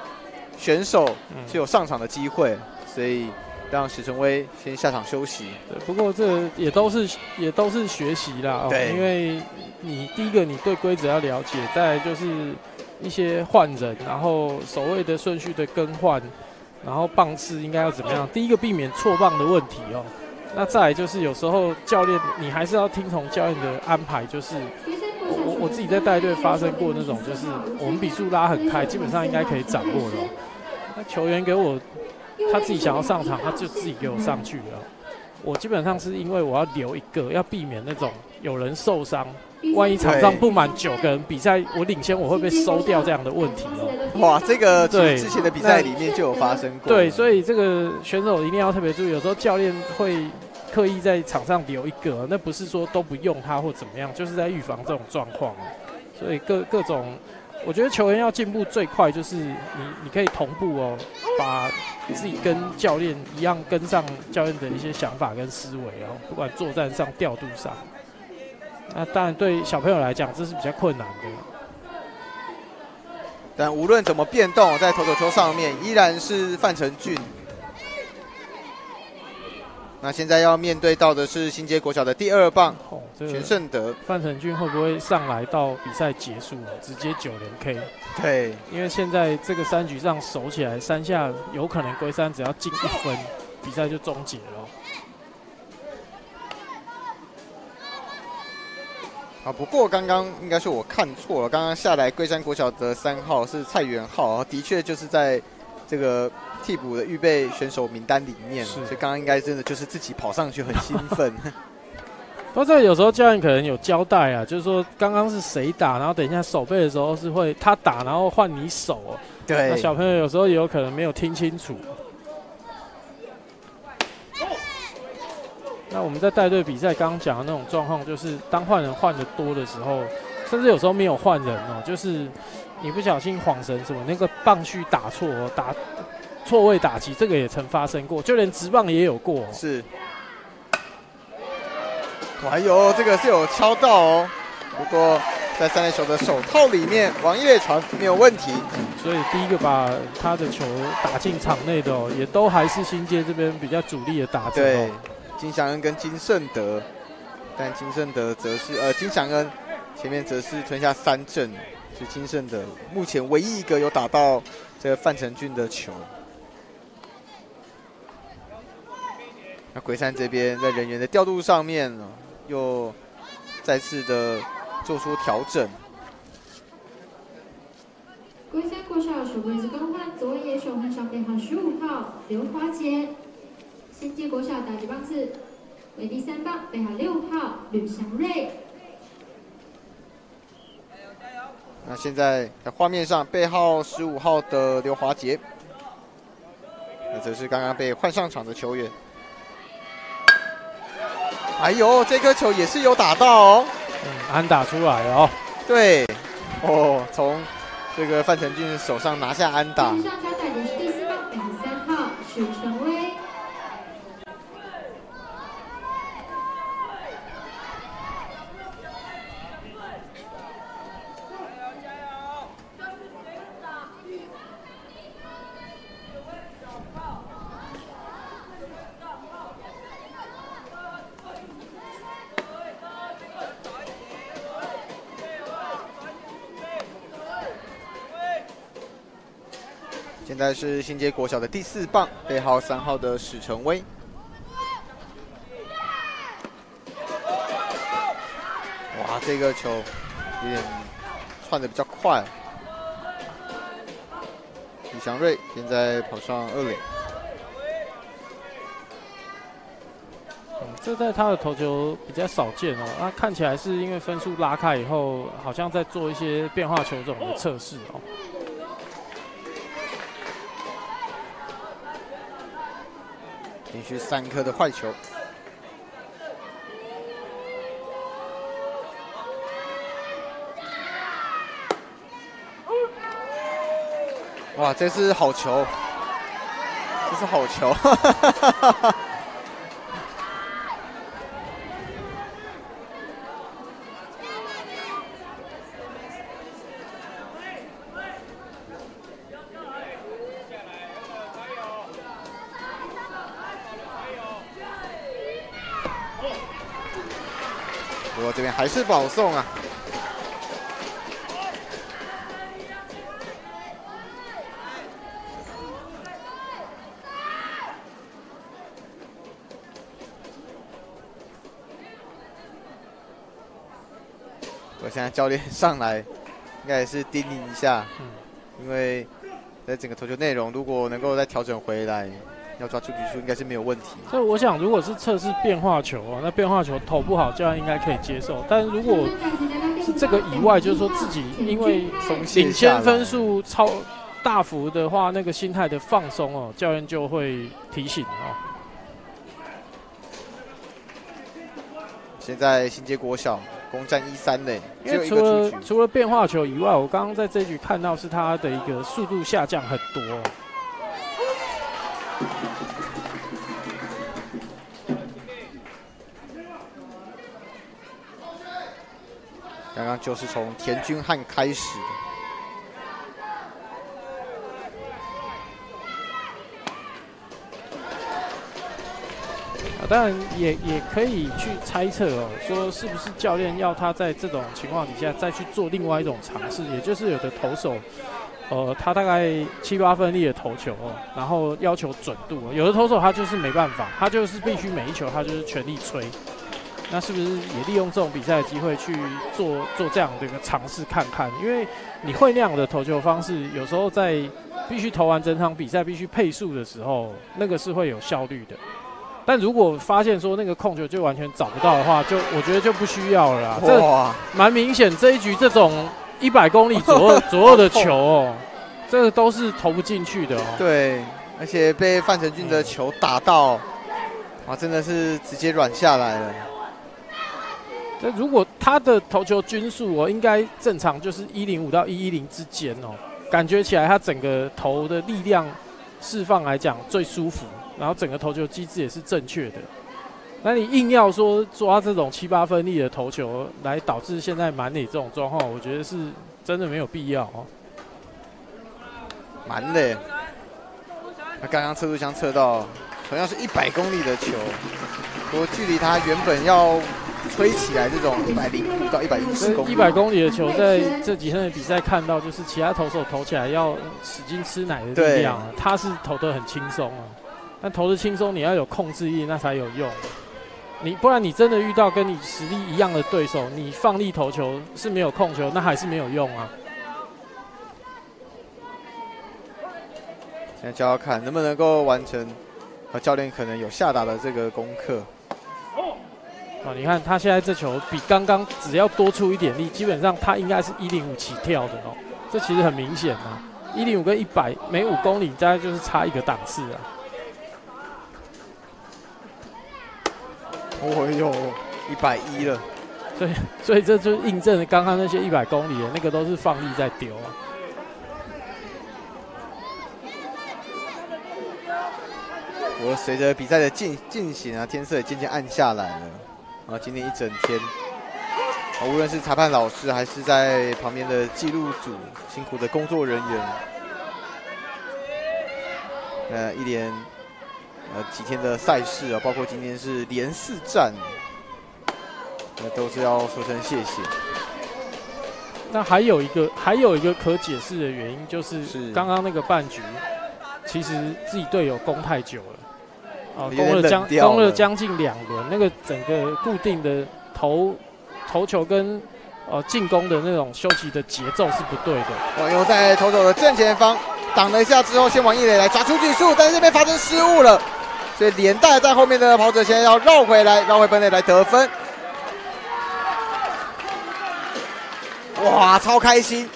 选手嗯是有上场的机会，所以让史成威先下场休息。对，不过这也都是也都是学习啦，哦对因为你第一个你对规则要了解，再来就是一些换人，然后所谓的顺序的更换，然后棒次应该要怎么样？第一个避免错棒的问题哦。那再来就是有时候教练你还是要听从教练的安排，就是我我我自己在带队发生过那种，就是我们比数拉很开，基本上应该可以掌握的哦。那球员给我他自己想要上场，他就自己给我上去了。我基本上是因为我要留一个，要避免那种有人受伤，万一场上不满九个人比赛，我领先我会被收掉这样的问题哦。哇，这个对之前的比赛里面就有发生过。对，所以这个选手一定要特别注意，有时候教练会刻意在场上留一个，那不是说都不用他或怎么样，就是在预防这种状况。所以各各种，我觉得球员要进步最快就是你你可以同步哦，把自己跟教练一样跟上教练的一些想法跟思维哦，不管作战上调度上。那当然对小朋友来讲这是比较困难的。但无论怎么变动，在投手球上面依然是范成俊。那现在要面对到的是新街国小的第二棒哦，这个全胜德。范成俊会不会上来到比赛结束哦直接九连 K？对，因为现在这个三局上守起来，三下有可能龟山只要进一分，比赛就终结了哦。啊，不过刚刚应该是我看错了，刚刚下来龟山国小的三号是蔡元浩，的确就是在这个替补的预备选手名单里面，是所以刚刚应该真的就是自己跑上去很兴奋。不过这个有时候教练可能有交代啊，就是说刚刚是谁打，然后等一下守备的时候是会他打，然后换你守哦。那对，小朋友有时候也有可能没有听清楚。那我们在带队比赛刚刚讲的那种状况，就是当换人换的多的时候，甚至有时候没有换人哦，就是你不小心晃神什么，那个棒序打错哦，打错位打击，这个也曾发生过，就连直棒也有过哦、是。还有这个是有敲到哦，不过在三垒手的手套里面，王一磊传没有问题。所以第一个把他的球打进场内的哦，也都还是新界这边比较主力的打者对哦。，金祥恩跟金圣德，但金圣德则是呃金祥恩前面则是吞下三振，是金圣德目前唯一一个有打到这个范成俊的球。那龟山这边在人员的调度上面呢，又再次的做出调整。龟山国小守位置更换，左野手换上背号十五号刘华杰。新界国小打击棒次为第三棒，背号六号吕祥瑞。那现在在画面上，背号十五号的刘华杰，那则是刚刚被换上场的球员。哎呦，这颗球也是有打到哦。嗯，安打出来了哦。对，哦，从这个范成俊手上拿下安打位。置上交代的是第四棒，背号三号许成威。现在是新街国小的第四棒，背号三号的史成威。哇，这个球有点窜的比较快。李祥瑞现在跑上二垒，嗯，这在他的投球比较少见哦。那看起来是因为分数拉开以后，好像在做一些变化球种的测试哦。连续三颗的坏球。哇，这是好球，这是好球。哈哈哈哈哈哈还是保送啊。我现在教练上来，应该也是叮咛一下，因为在整个投球内容，如果能够再调整回来，要抓出局数应该是没有问题。所以我想，如果是测试变化球啊，那变化球投不好，教练应该可以接受。但如果是这个以外，就是说自己因为领先分数超大幅的话，那个心态的放松哦，教练就会提醒哦。现在新街国小攻占一三垒，只有一因为除了。除了变化球以外，我刚刚在这一局看到是他的一个速度下降很多哦、刚刚就是从田君汉开始的。当然也也可以去猜测哦，说是不是教练要他在这种情况底下再去做另外一种尝试，也就是有的投手，呃，他大概七八分力的投球哦，然后要求准度哦，有的投手他就是没办法，他就是必须每一球他就是全力吹。那是不是也利用这种比赛的机会去做做这样的一个尝试看看？因为你会那样的投球方式，有时候在必须投完整场比赛必须配速的时候，那个是会有效率的。但如果发现说那个控球就完全找不到的话，就我觉得就不需要了啦。这哇，蛮明显，这一局这种一百公里左右 左右的球哦，这个都是投不进去的哦。对，而且被范丞俊的球打到，哇，真的是直接软下来了。如果他的投球均数哦，应该正常就是一零五到一一零之间哦，感觉起来他整个投的力量释放来讲最舒服，然后整个投球机制也是正确的。那你硬要说抓这种七八分力的投球来导致现在满垒这种状况，我觉得是真的没有必要哦。蛮的。他刚刚测速枪测到，同样是一百公里的球，不过距离他原本要吹起来这种一百零五到一百一十公里，一百公里的球，在这几天的比赛看到，就是其他投手投起来要使劲吃奶的力量啊，他是投得很轻松啊。但投的轻松，你要有控制力，那才有用。你不然你真的遇到跟你实力一样的对手，你放力投球是没有控球，那还是没有用啊。现在就要看能不能够完成，和教练可能有下达的这个功课。啊，你看他现在这球比刚刚只要多出一点力，基本上他应该是一零五起跳的哦。这其实很明显啊，一零五跟一百每五公里大概就是差一个档次啊。哦呦，一百一了，所以，所以这就印证了刚刚那些一百公里的那个都是放力在丢啊。我随着比赛的进进行啊，天色也渐渐暗下来了。然后今天一整天，啊，无论是裁判老师还是在旁边的记录组辛苦的工作人员，呃，一连呃几天的赛事啊，包括今天是连四战，那都是要说声谢谢。那还有一个，还有一个可解释的原因，就是是刚刚那个半局，其实自己队友攻太久了，啊，有点攻了将攻了将近两轮，那个整个固定的投投球跟呃进攻的那种休息的节奏是不对的。网友在投手的正前方挡了一下之后，先往一垒来抓出局数，但是这边发生失误了，所以连带在后面的跑者现在要绕回来，绕回本垒来得分。哇，超开心，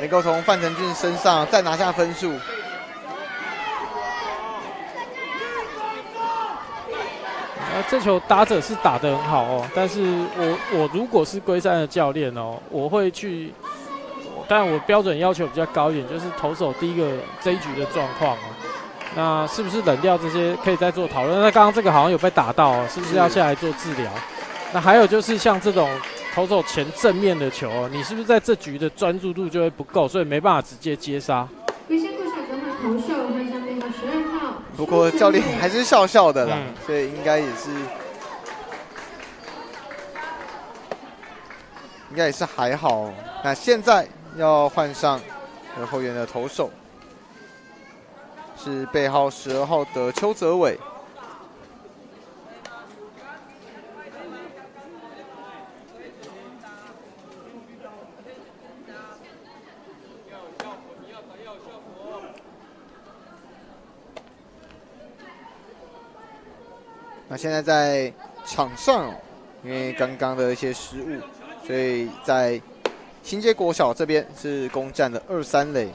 能够从范丞俊身上再拿下分数。这球打者是打得很好哦，但是我我如果是龟山的教练哦，我会去，但我标准要求比较高一点，就是投手第一个这一局的状况哦，那是不是冷掉这些可以再做讨论？那刚刚这个好像有被打到哦，是不是要下来做治疗？那还有就是像这种投手前正面的球哦，你是不是在这局的专注度就会不够，所以没办法直接接杀？龟山国小国汉投手换上编号十二号。不过教练还是笑笑的啦，所以应该也是，应该也是还好。那现在要换上后援的投手，是背号十二号的邱泽伟。那现在在场上，因为刚刚的一些失误，所以在新街国小这边是攻占了二三垒，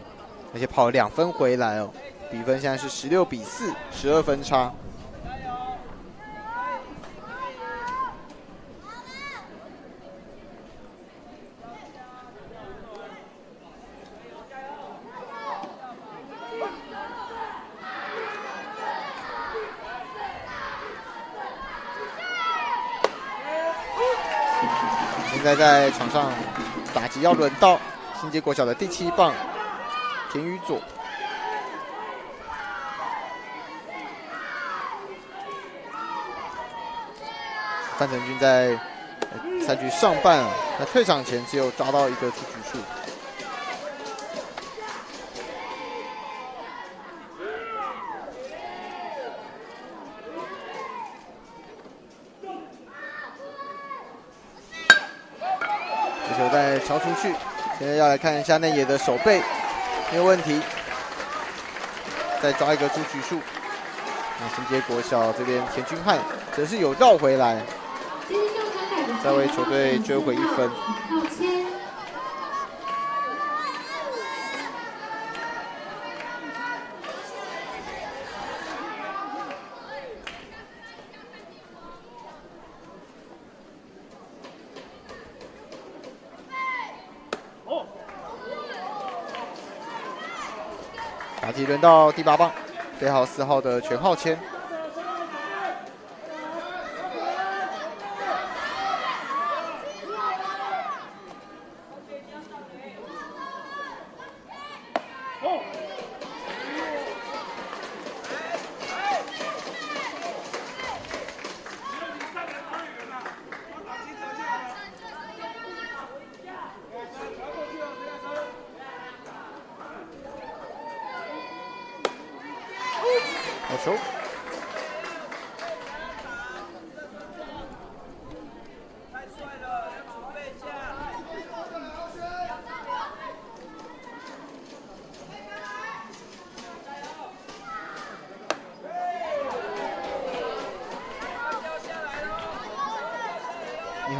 而且跑了两分回来哦，比分现在是十六比四，十二分差。现在在场上打击要轮到新街国小的第七棒田宇佐，范成军在三局上半，那退场前只有抓到一个出局数。敲出去，现在要来看一下内野的手背，没有问题。再抓一个出局数。那新街国小这边田君汉则是有绕回来，再为球队追回一分。轮到第八棒，背号四号的全浩谦。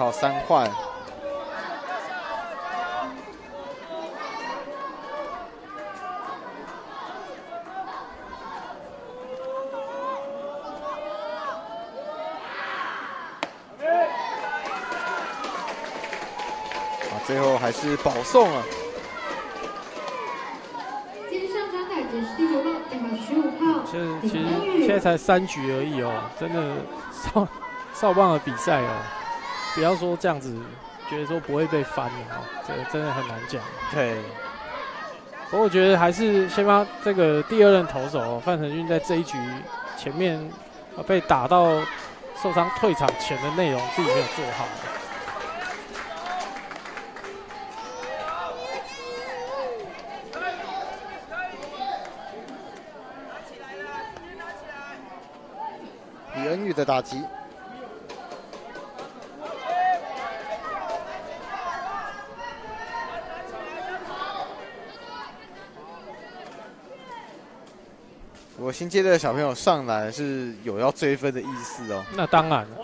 三块。啊，最后还是保送了。今天上场改是第九号，代号十五号。其实其实现在才三局而已哦，真的少少棒的比赛哦。不要说这样子，觉得说不会被翻的哈，这个真的很难讲。对，不过我觉得还是先把这个第二任投手范成俊在这一局前面被打到受伤退场前的内容自己没有做好。的打击。我新接的小朋友上来是有要追分的意思哦。那当然了，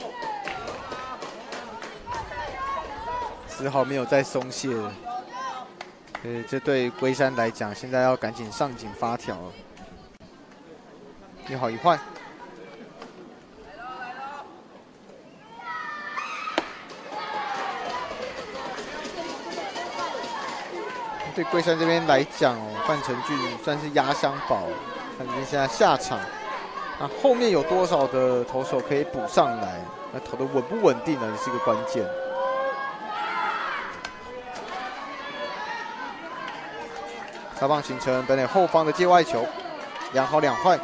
丝毫没有再松懈。所以这对龟山来讲，现在要赶紧上紧发条了。一好一坏。对桂山这边来讲哦，范成俊算是压箱宝。看这边现在下场，那后面有多少的投手可以补上来？那投的稳不稳定呢？是一个关键。开棒形成本垒后方的界外球，两好两坏。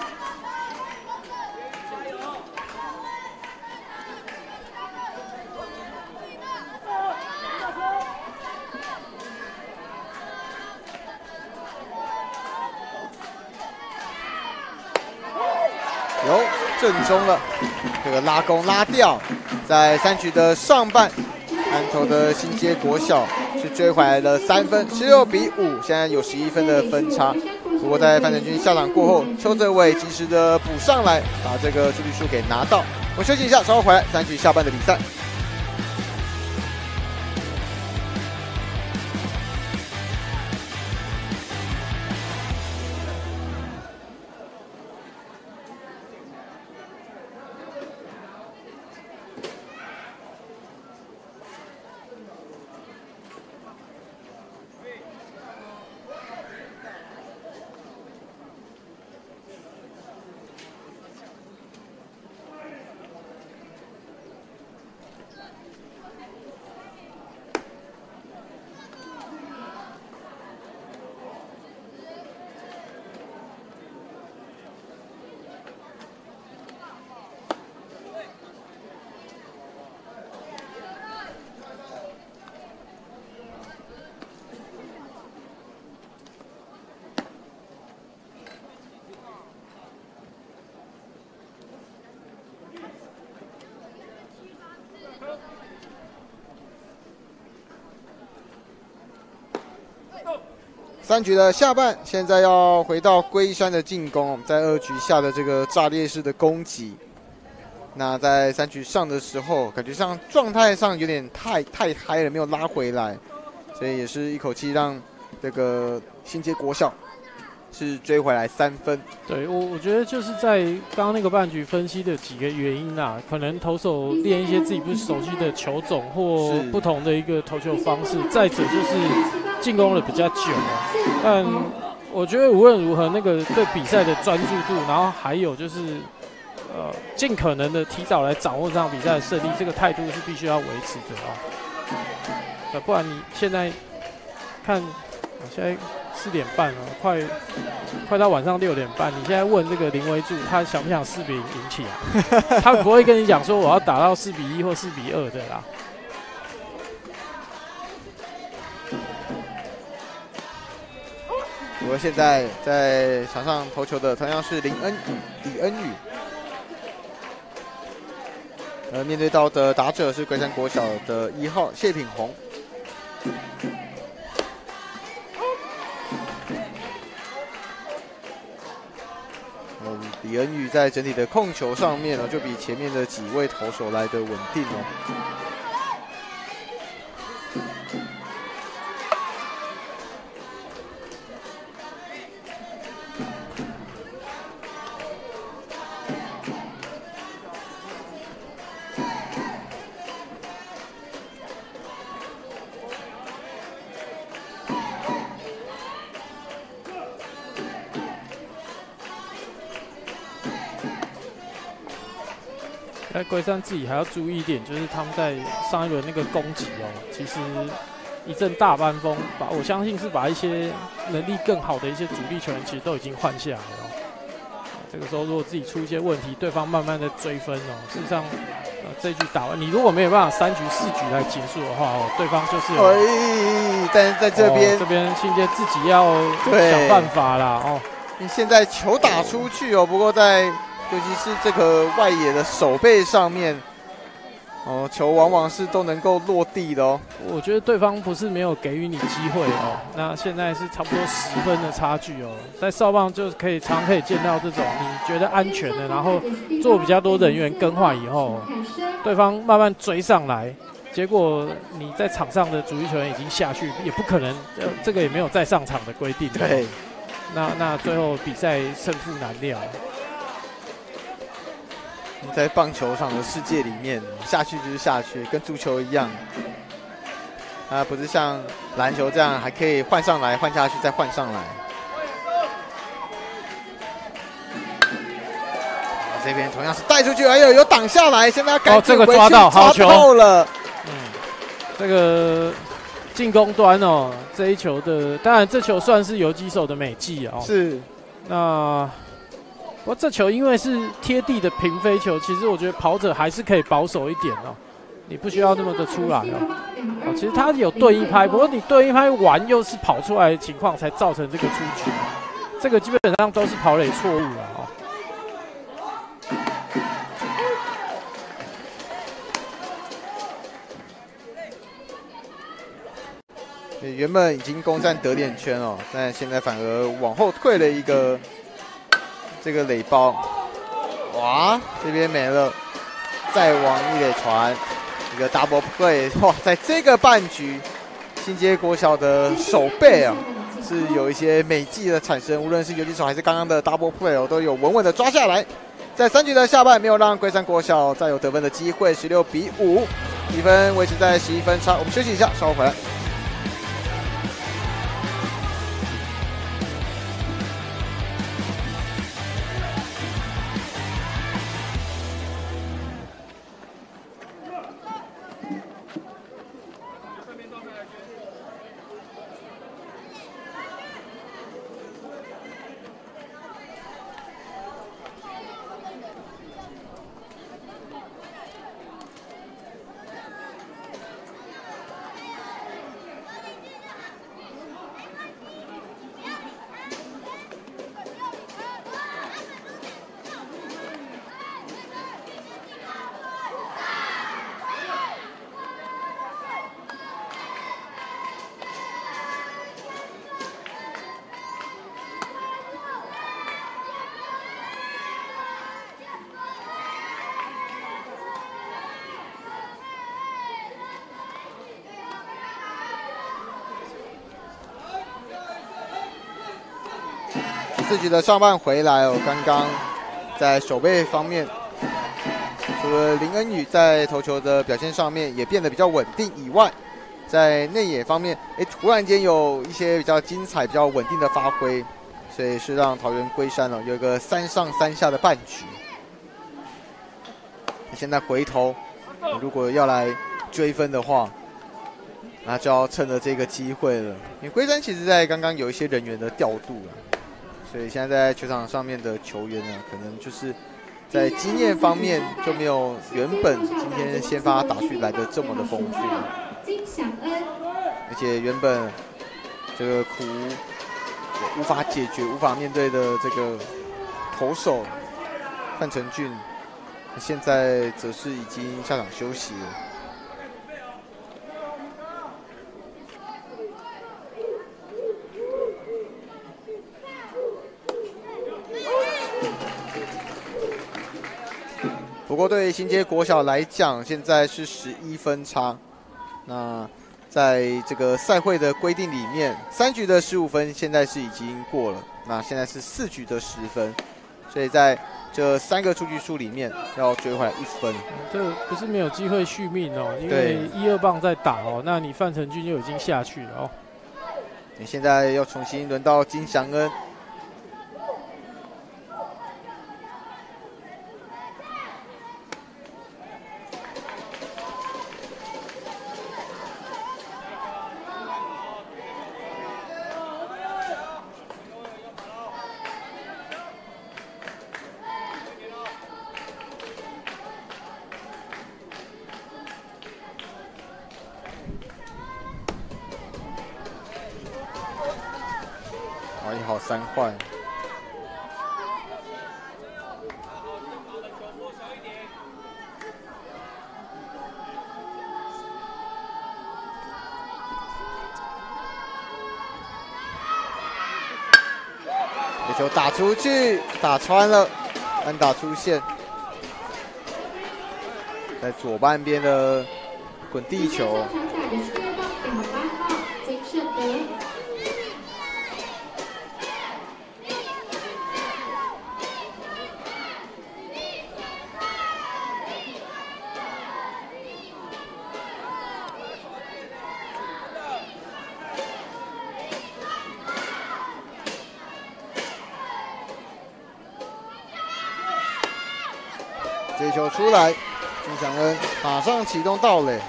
正中了，这个拉弓拉掉，在三局的上半，安头的新街国小是追回来了三分，十六比五，现在有十一分的分差。不过在范丞军下场过后，邱泽伟及时的补上来，把这个数据数给拿到。我休息一下，稍后回来，三局下半的比赛。三局的下半，现在要回到龟山的进攻，在二局下的这个炸裂式的攻击。那在三局上的时候，感觉上状态上有点太太嗨了，没有拉回来，所以也是一口气让这个新街国小是追回来三分。对我，我觉得就是在刚刚那个半局分析的几个原因啊，可能投手练一些自己不熟悉的球种或不同的一个投球方式，再者就是进攻的比较久。但我觉得无论如何，那个对比赛的专注度，然后还有就是，呃，尽可能的提早来掌握这场比赛的胜利，这个态度是必须要维持的啊。不然你现在看，现在四点半了，快快到晚上六点半，你现在问这个林维柱，他想不想四比零赢起啊？他不会跟你讲说我要打到四比一或四比二的啦。过现在在场上投球的同样是林恩宇、李恩宇，呃，面对到的打者是龟山国小的一号谢品宏。嗯，李恩宇在整体的控球上面呢，就比前面的几位投手来的稳定哦。龟山自己还要注意一点，就是他们在上一轮那个攻击哦，其实一阵大班风，把我相信是把一些能力更好的一些主力球员，其实都已经换下来了。这个时候如果自己出一些问题，对方慢慢的追分哦，事实上，呃，这局打完，你如果没有办法三局四局来结束的话哦，对方就是，哎，但是在这边这边信杰自己要想办法啦哦。你现在球打出去哦，不过在。尤其是这个外野的手背上面，哦，球往往是都能够落地的哦。我觉得对方不是没有给予你机会哦。那现在是差不多十分的差距哦，在少棒就可以常可以见到这种你觉得安全的，然后做比较多人员更换以后，对方慢慢追上来，结果你在场上的主力球员已经下去，也不可能，呃，这个也没有再上场的规定。对，那那最后比赛胜负难料。在棒球场的世界里面，下去就是下去，跟足球一样。啊，不是像篮球这样还可以换上来、换下去再换上来。这边同样是带出去，哎呦，有挡下来，现在要赶紧回去抓到好球了。嗯，这个进攻端哦，这一球的，当然这球算是游击手的美技哦。是，那。过这球因为是贴地的平飞球，其实我觉得跑者还是可以保守一点哦，你不需要那么的出来哦。哦，其实他有对一拍，不过你对一拍完又是跑出来的情况才造成这个出局，这个基本上都是跑垒错误了哦。原本已经攻占得点圈哦，但现在反而往后退了一个这个垒包。哇，这边没了，再往一垒传一个 double play。哇，在这个半局，新街国小的手背啊，是有一些美技的产生，无论是游击手还是刚刚的 double play 哦，都有稳稳的抓下来。在三局的下半，没有让龟山国小再有得分的机会，十六比五，比分维持在十一分差。我们休息一下，稍后回来。四局的上半回来哦，刚刚在守备方面，除了林恩宇在投球的表现上面也变得比较稳定以外，在内野方面，哎，突然间有一些比较精彩、比较稳定的发挥，所以是让桃园龟山了有一个三上三下的半局。现在回头，如果要来追分的话，那就要趁着这个机会了。因为龟山其实在刚刚有一些人员的调度了。所以现在在球场上面的球员呢，可能就是在经验方面就没有原本今天先发打出来的这么的丰富。金祥恩，而且原本这个苦无法解决、无法面对的这个投手范成俊，现在则是已经下场休息了。不过对新街国小来讲，现在是十一分差。那在这个赛会的规定里面，三局的十五分现在是已经过了。那现在是四局的十分，所以在这三个出局数里面要追回来一分。这不是没有机会续命哦，因为一二棒在打哦。那你范成俊就已经下去了哦。你现在要重新轮到金祥恩。打穿了，安打出现，在左半边的滚地球。球出来，金祥恩马上启动盗垒。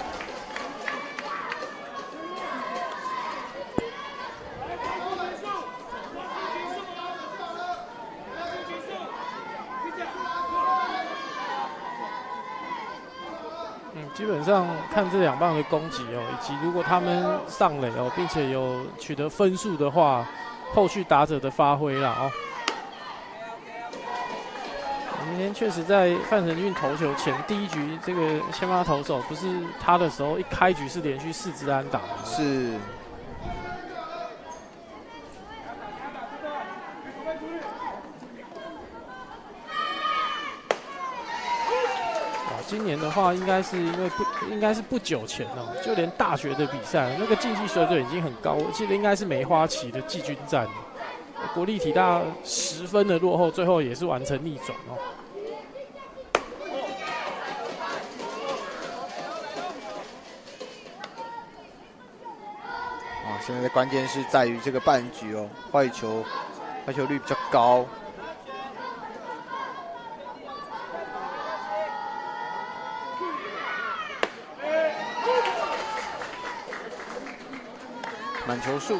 嗯，基本上看这两棒的攻击哦，以及如果他们上垒哦，并且有取得分数的话，后续打者的发挥了哦。今天确实在范丞俊投球前第一局这个先发投手不是他的时候一开局是连续四支单打。是。今年的话应该是因为不应该是不久前哦就连大学的比赛那个竞技水准已经很高我记得应该是梅花旗的季军战。国立体大十分的落后，最后也是完成逆转哦。啊，现在的关键是在于这个半局哦，坏球，坏球率比较高。满球数。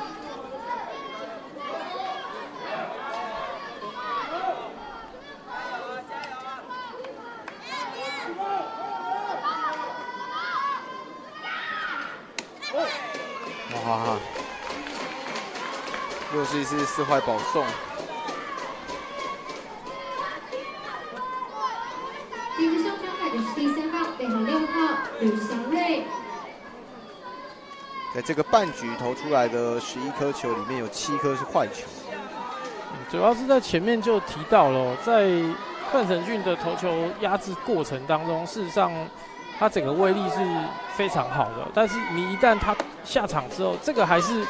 哇！又是四坏保送。第一上场的是第三号，背号六号吕祥瑞。在这个半局投出来的十一颗球里面有七颗是坏球。主要是在前面就提到了，在范成俊的投球压制过程当中，事实上他整个威力是非常好的。但是你一旦他下场之后，这个还是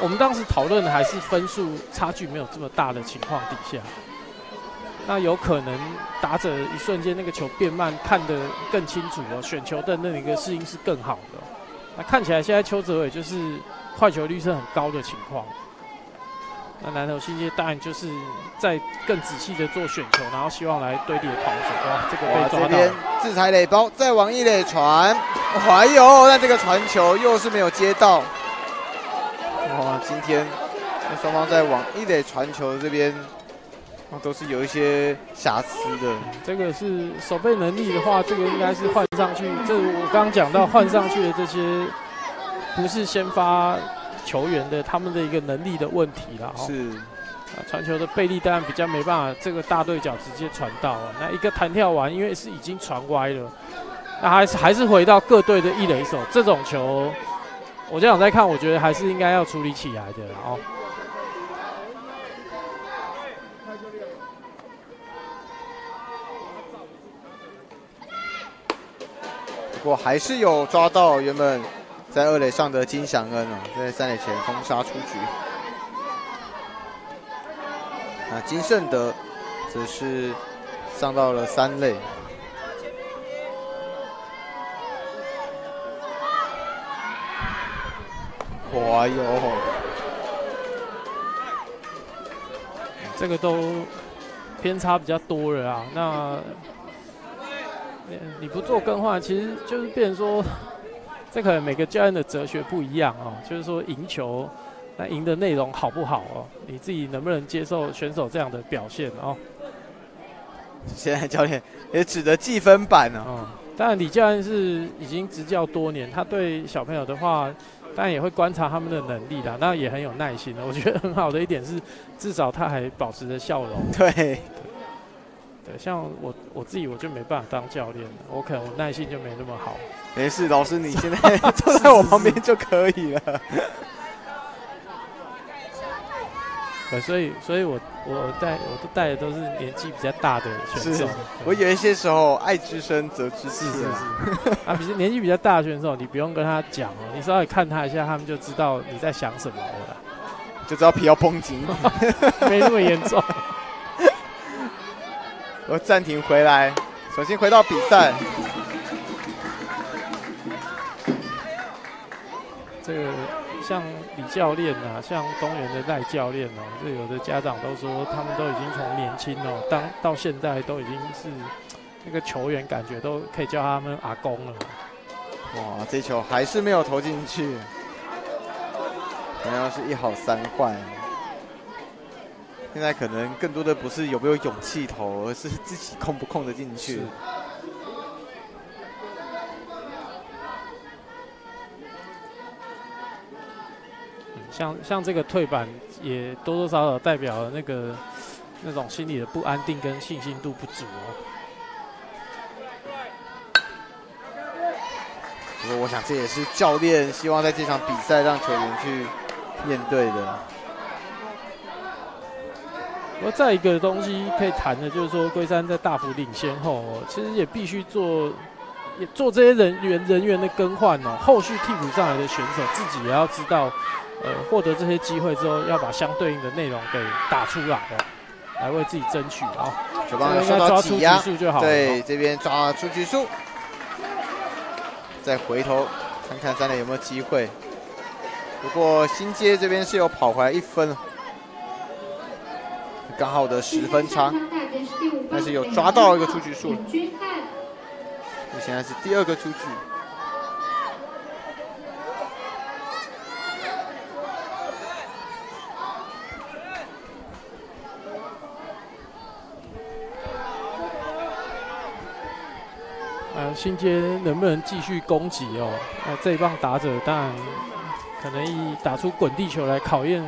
我们当时讨论的，还是分数差距没有这么大的情况底下，那有可能打者一瞬间那个球变慢，看得更清楚哦，选球的那一个适应是更好的。那看起来现在邱泽伟就是坏球率是很高的情况。那南投新界当然就是在更仔细的做选球，然后希望来堆叠跑者。哇，这个被抓到。这边自裁垒包，再往一垒传，还有，那这个传球又是没有接到。哇，今天双方在往一垒传球这边，都是有一些瑕疵的。这个是守备能力的话，这个应该是换上去。这我刚刚讲到换上去的这些，不是先发。球员的他们的一个能力的问题了，是啊，传球的背力当然比较没办法，这个大对角直接传到啊，那一个弹跳完，因为是已经传歪了，那还是还是回到各队的一垒手，这种球，我这样在看，我觉得还是应该要处理起来的哦。不过还是有抓到原本。在二垒上的金祥恩哦，在三垒前封杀出局。啊，金胜德则是上到了三垒。哇哟！这个都偏差比较多了啊。那你不做更换，其实就是变成说。这可能每个教练的哲学不一样哦，就是说赢球，那赢的内容好不好哦？你自己能不能接受选手这样的表现哦？现在教练也指着计分板呢。哦，当然李教练是已经执教多年，他对小朋友的话，当然也会观察他们的能力啦，那也很有耐心的。我觉得很好的一点是，至少他还保持着笑容。对。对像我我自己我就没办法当教练了，我可能我耐心就没那么好。没事，老师你现在坐在我旁边就可以了。对所以所以我我带我都带的都是年纪比较大的选手。我有一些时候爱之深则之切。是是是。啊，比年纪比较大的选手，你不用跟他讲哦，你稍微看他一下，他们就知道你在想什么了，就知道皮要绷紧，没那么严重。我暂停回来，重新回到比赛。这个像李教练呐，像东源的赖教练哦，这有的家长都说，他们都已经从年轻哦，当到现在都已经是那个球员，感觉都可以叫他们阿公了。哇，这球还是没有投进去，同样是一好三坏。现在可能更多的不是有没有勇气投，而是自己控不控得进去。像像这个退板，也多多少少代表了那个那种心理的不安定跟信心度不足哦。不过我想这也是教练希望在这场比赛让球员去面对的。而再一个东西可以谈的，就是说龟山在大幅领先后，其实也必须做也做这些人员人员的更换哦，后续替补上来的选手自己也要知道，呃，获得这些机会之后，要把相对应的内容给打出来哦，来为自己争取啊。球棒应受到该抓出局挤压，数就好了。对，这边抓出局数，再回头看看三垒有没有机会。不过新街这边是有跑回来一分，刚好的十分差，但是有抓到一个出局数，君汉你现在是第二个出局。呃，新街能不能继续攻击哦？那这一棒打者当然可能以打出滚地球来考验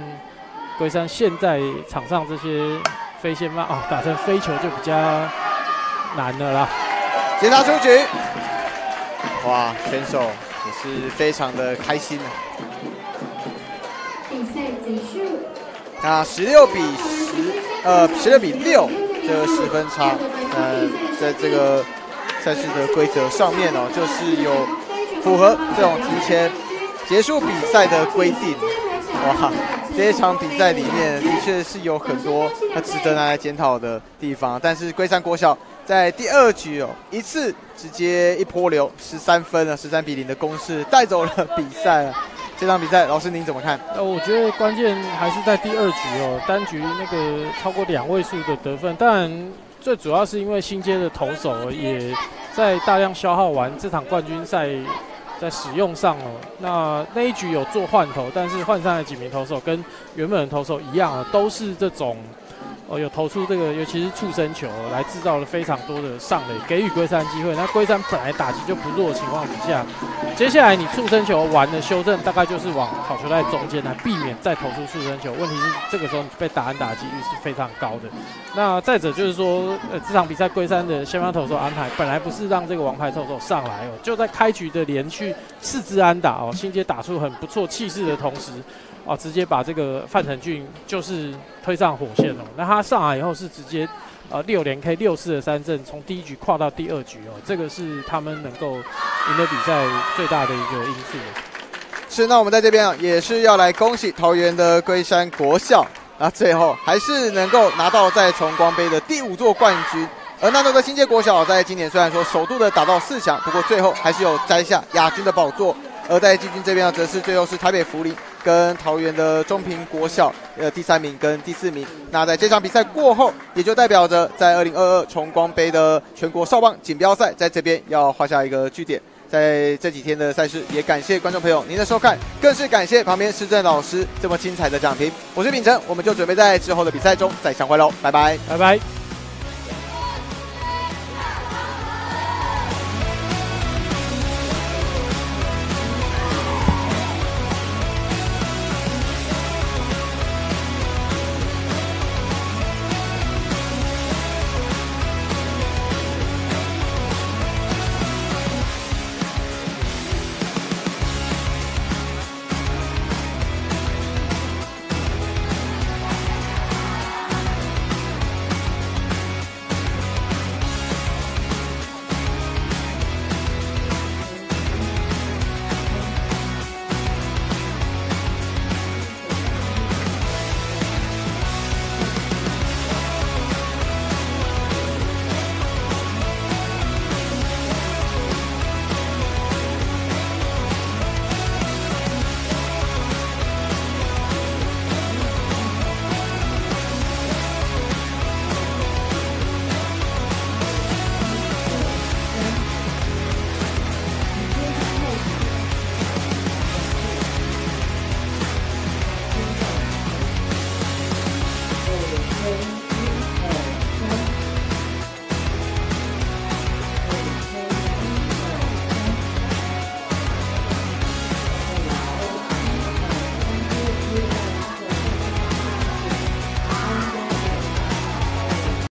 龟山现在场上这些飞线棒啊，打成飞球就比较难了啦。接他出局，哇，选手也是非常的开心啊。比赛结束。那十六比十，呃，十六比六这个十分差，呃，在这个赛事的规则上面哦，就是有符合这种提前结束比赛的规定。哇，这一场比赛里面的确是有很多他值得拿来检讨的地方，但是龟山国小在第二局哦，一次直接一波流十三分啊，十三比零的攻势带走了比赛啊。这场比赛，老师您怎么看？呃，我觉得关键还是在第二局哦，单局那个超过两位数的得分，当然最主要是因为新街的投手也在大量消耗完这场冠军赛在使用上了。那那一局有做换投，但是换上来几名投手跟原本的投手一样啊，都是这种。哦，有投出这个，尤其是触身球，来制造了非常多的上垒，给予龟山机会。那龟山本来打击就不弱的情况之下，接下来你触身球完了修正，大概就是往好球带中间来避免再投出触身球。问题是这个时候被打安打几率是非常高的。那再者就是说，呃，这场比赛龟山的先发投手安排本来不是让这个王牌投手上来哦，就在开局的连续四支安打哦，新杰打出很不错气势的同时。哦，直接把这个范成俊就是推上火线哦。那他上来以后是直接呃六连 K 六次的三振，从第一局跨到第二局哦，这个是他们能够赢得比赛最大的一个因素。是，那我们在这边啊，也是要来恭喜桃园的龟山国校，那最后还是能够拿到在崇光杯的第五座冠军。而那多的新界国小在今年虽然说首度的打到四强，不过最后还是有摘下亚军的宝座。而在季军这边呢，则是最后是台北福林跟桃园的中平国小，呃，第三名跟第四名。那在这场比赛过后，也就代表着在二零二二崇光杯的全国少棒锦标赛，在这边要画下一个句点。在这几天的赛事，也感谢观众朋友您的收看，更是感谢旁边施政老师这么精彩的讲评。我是秉承，我们就准备在之后的比赛中再相会喽，拜拜，拜拜。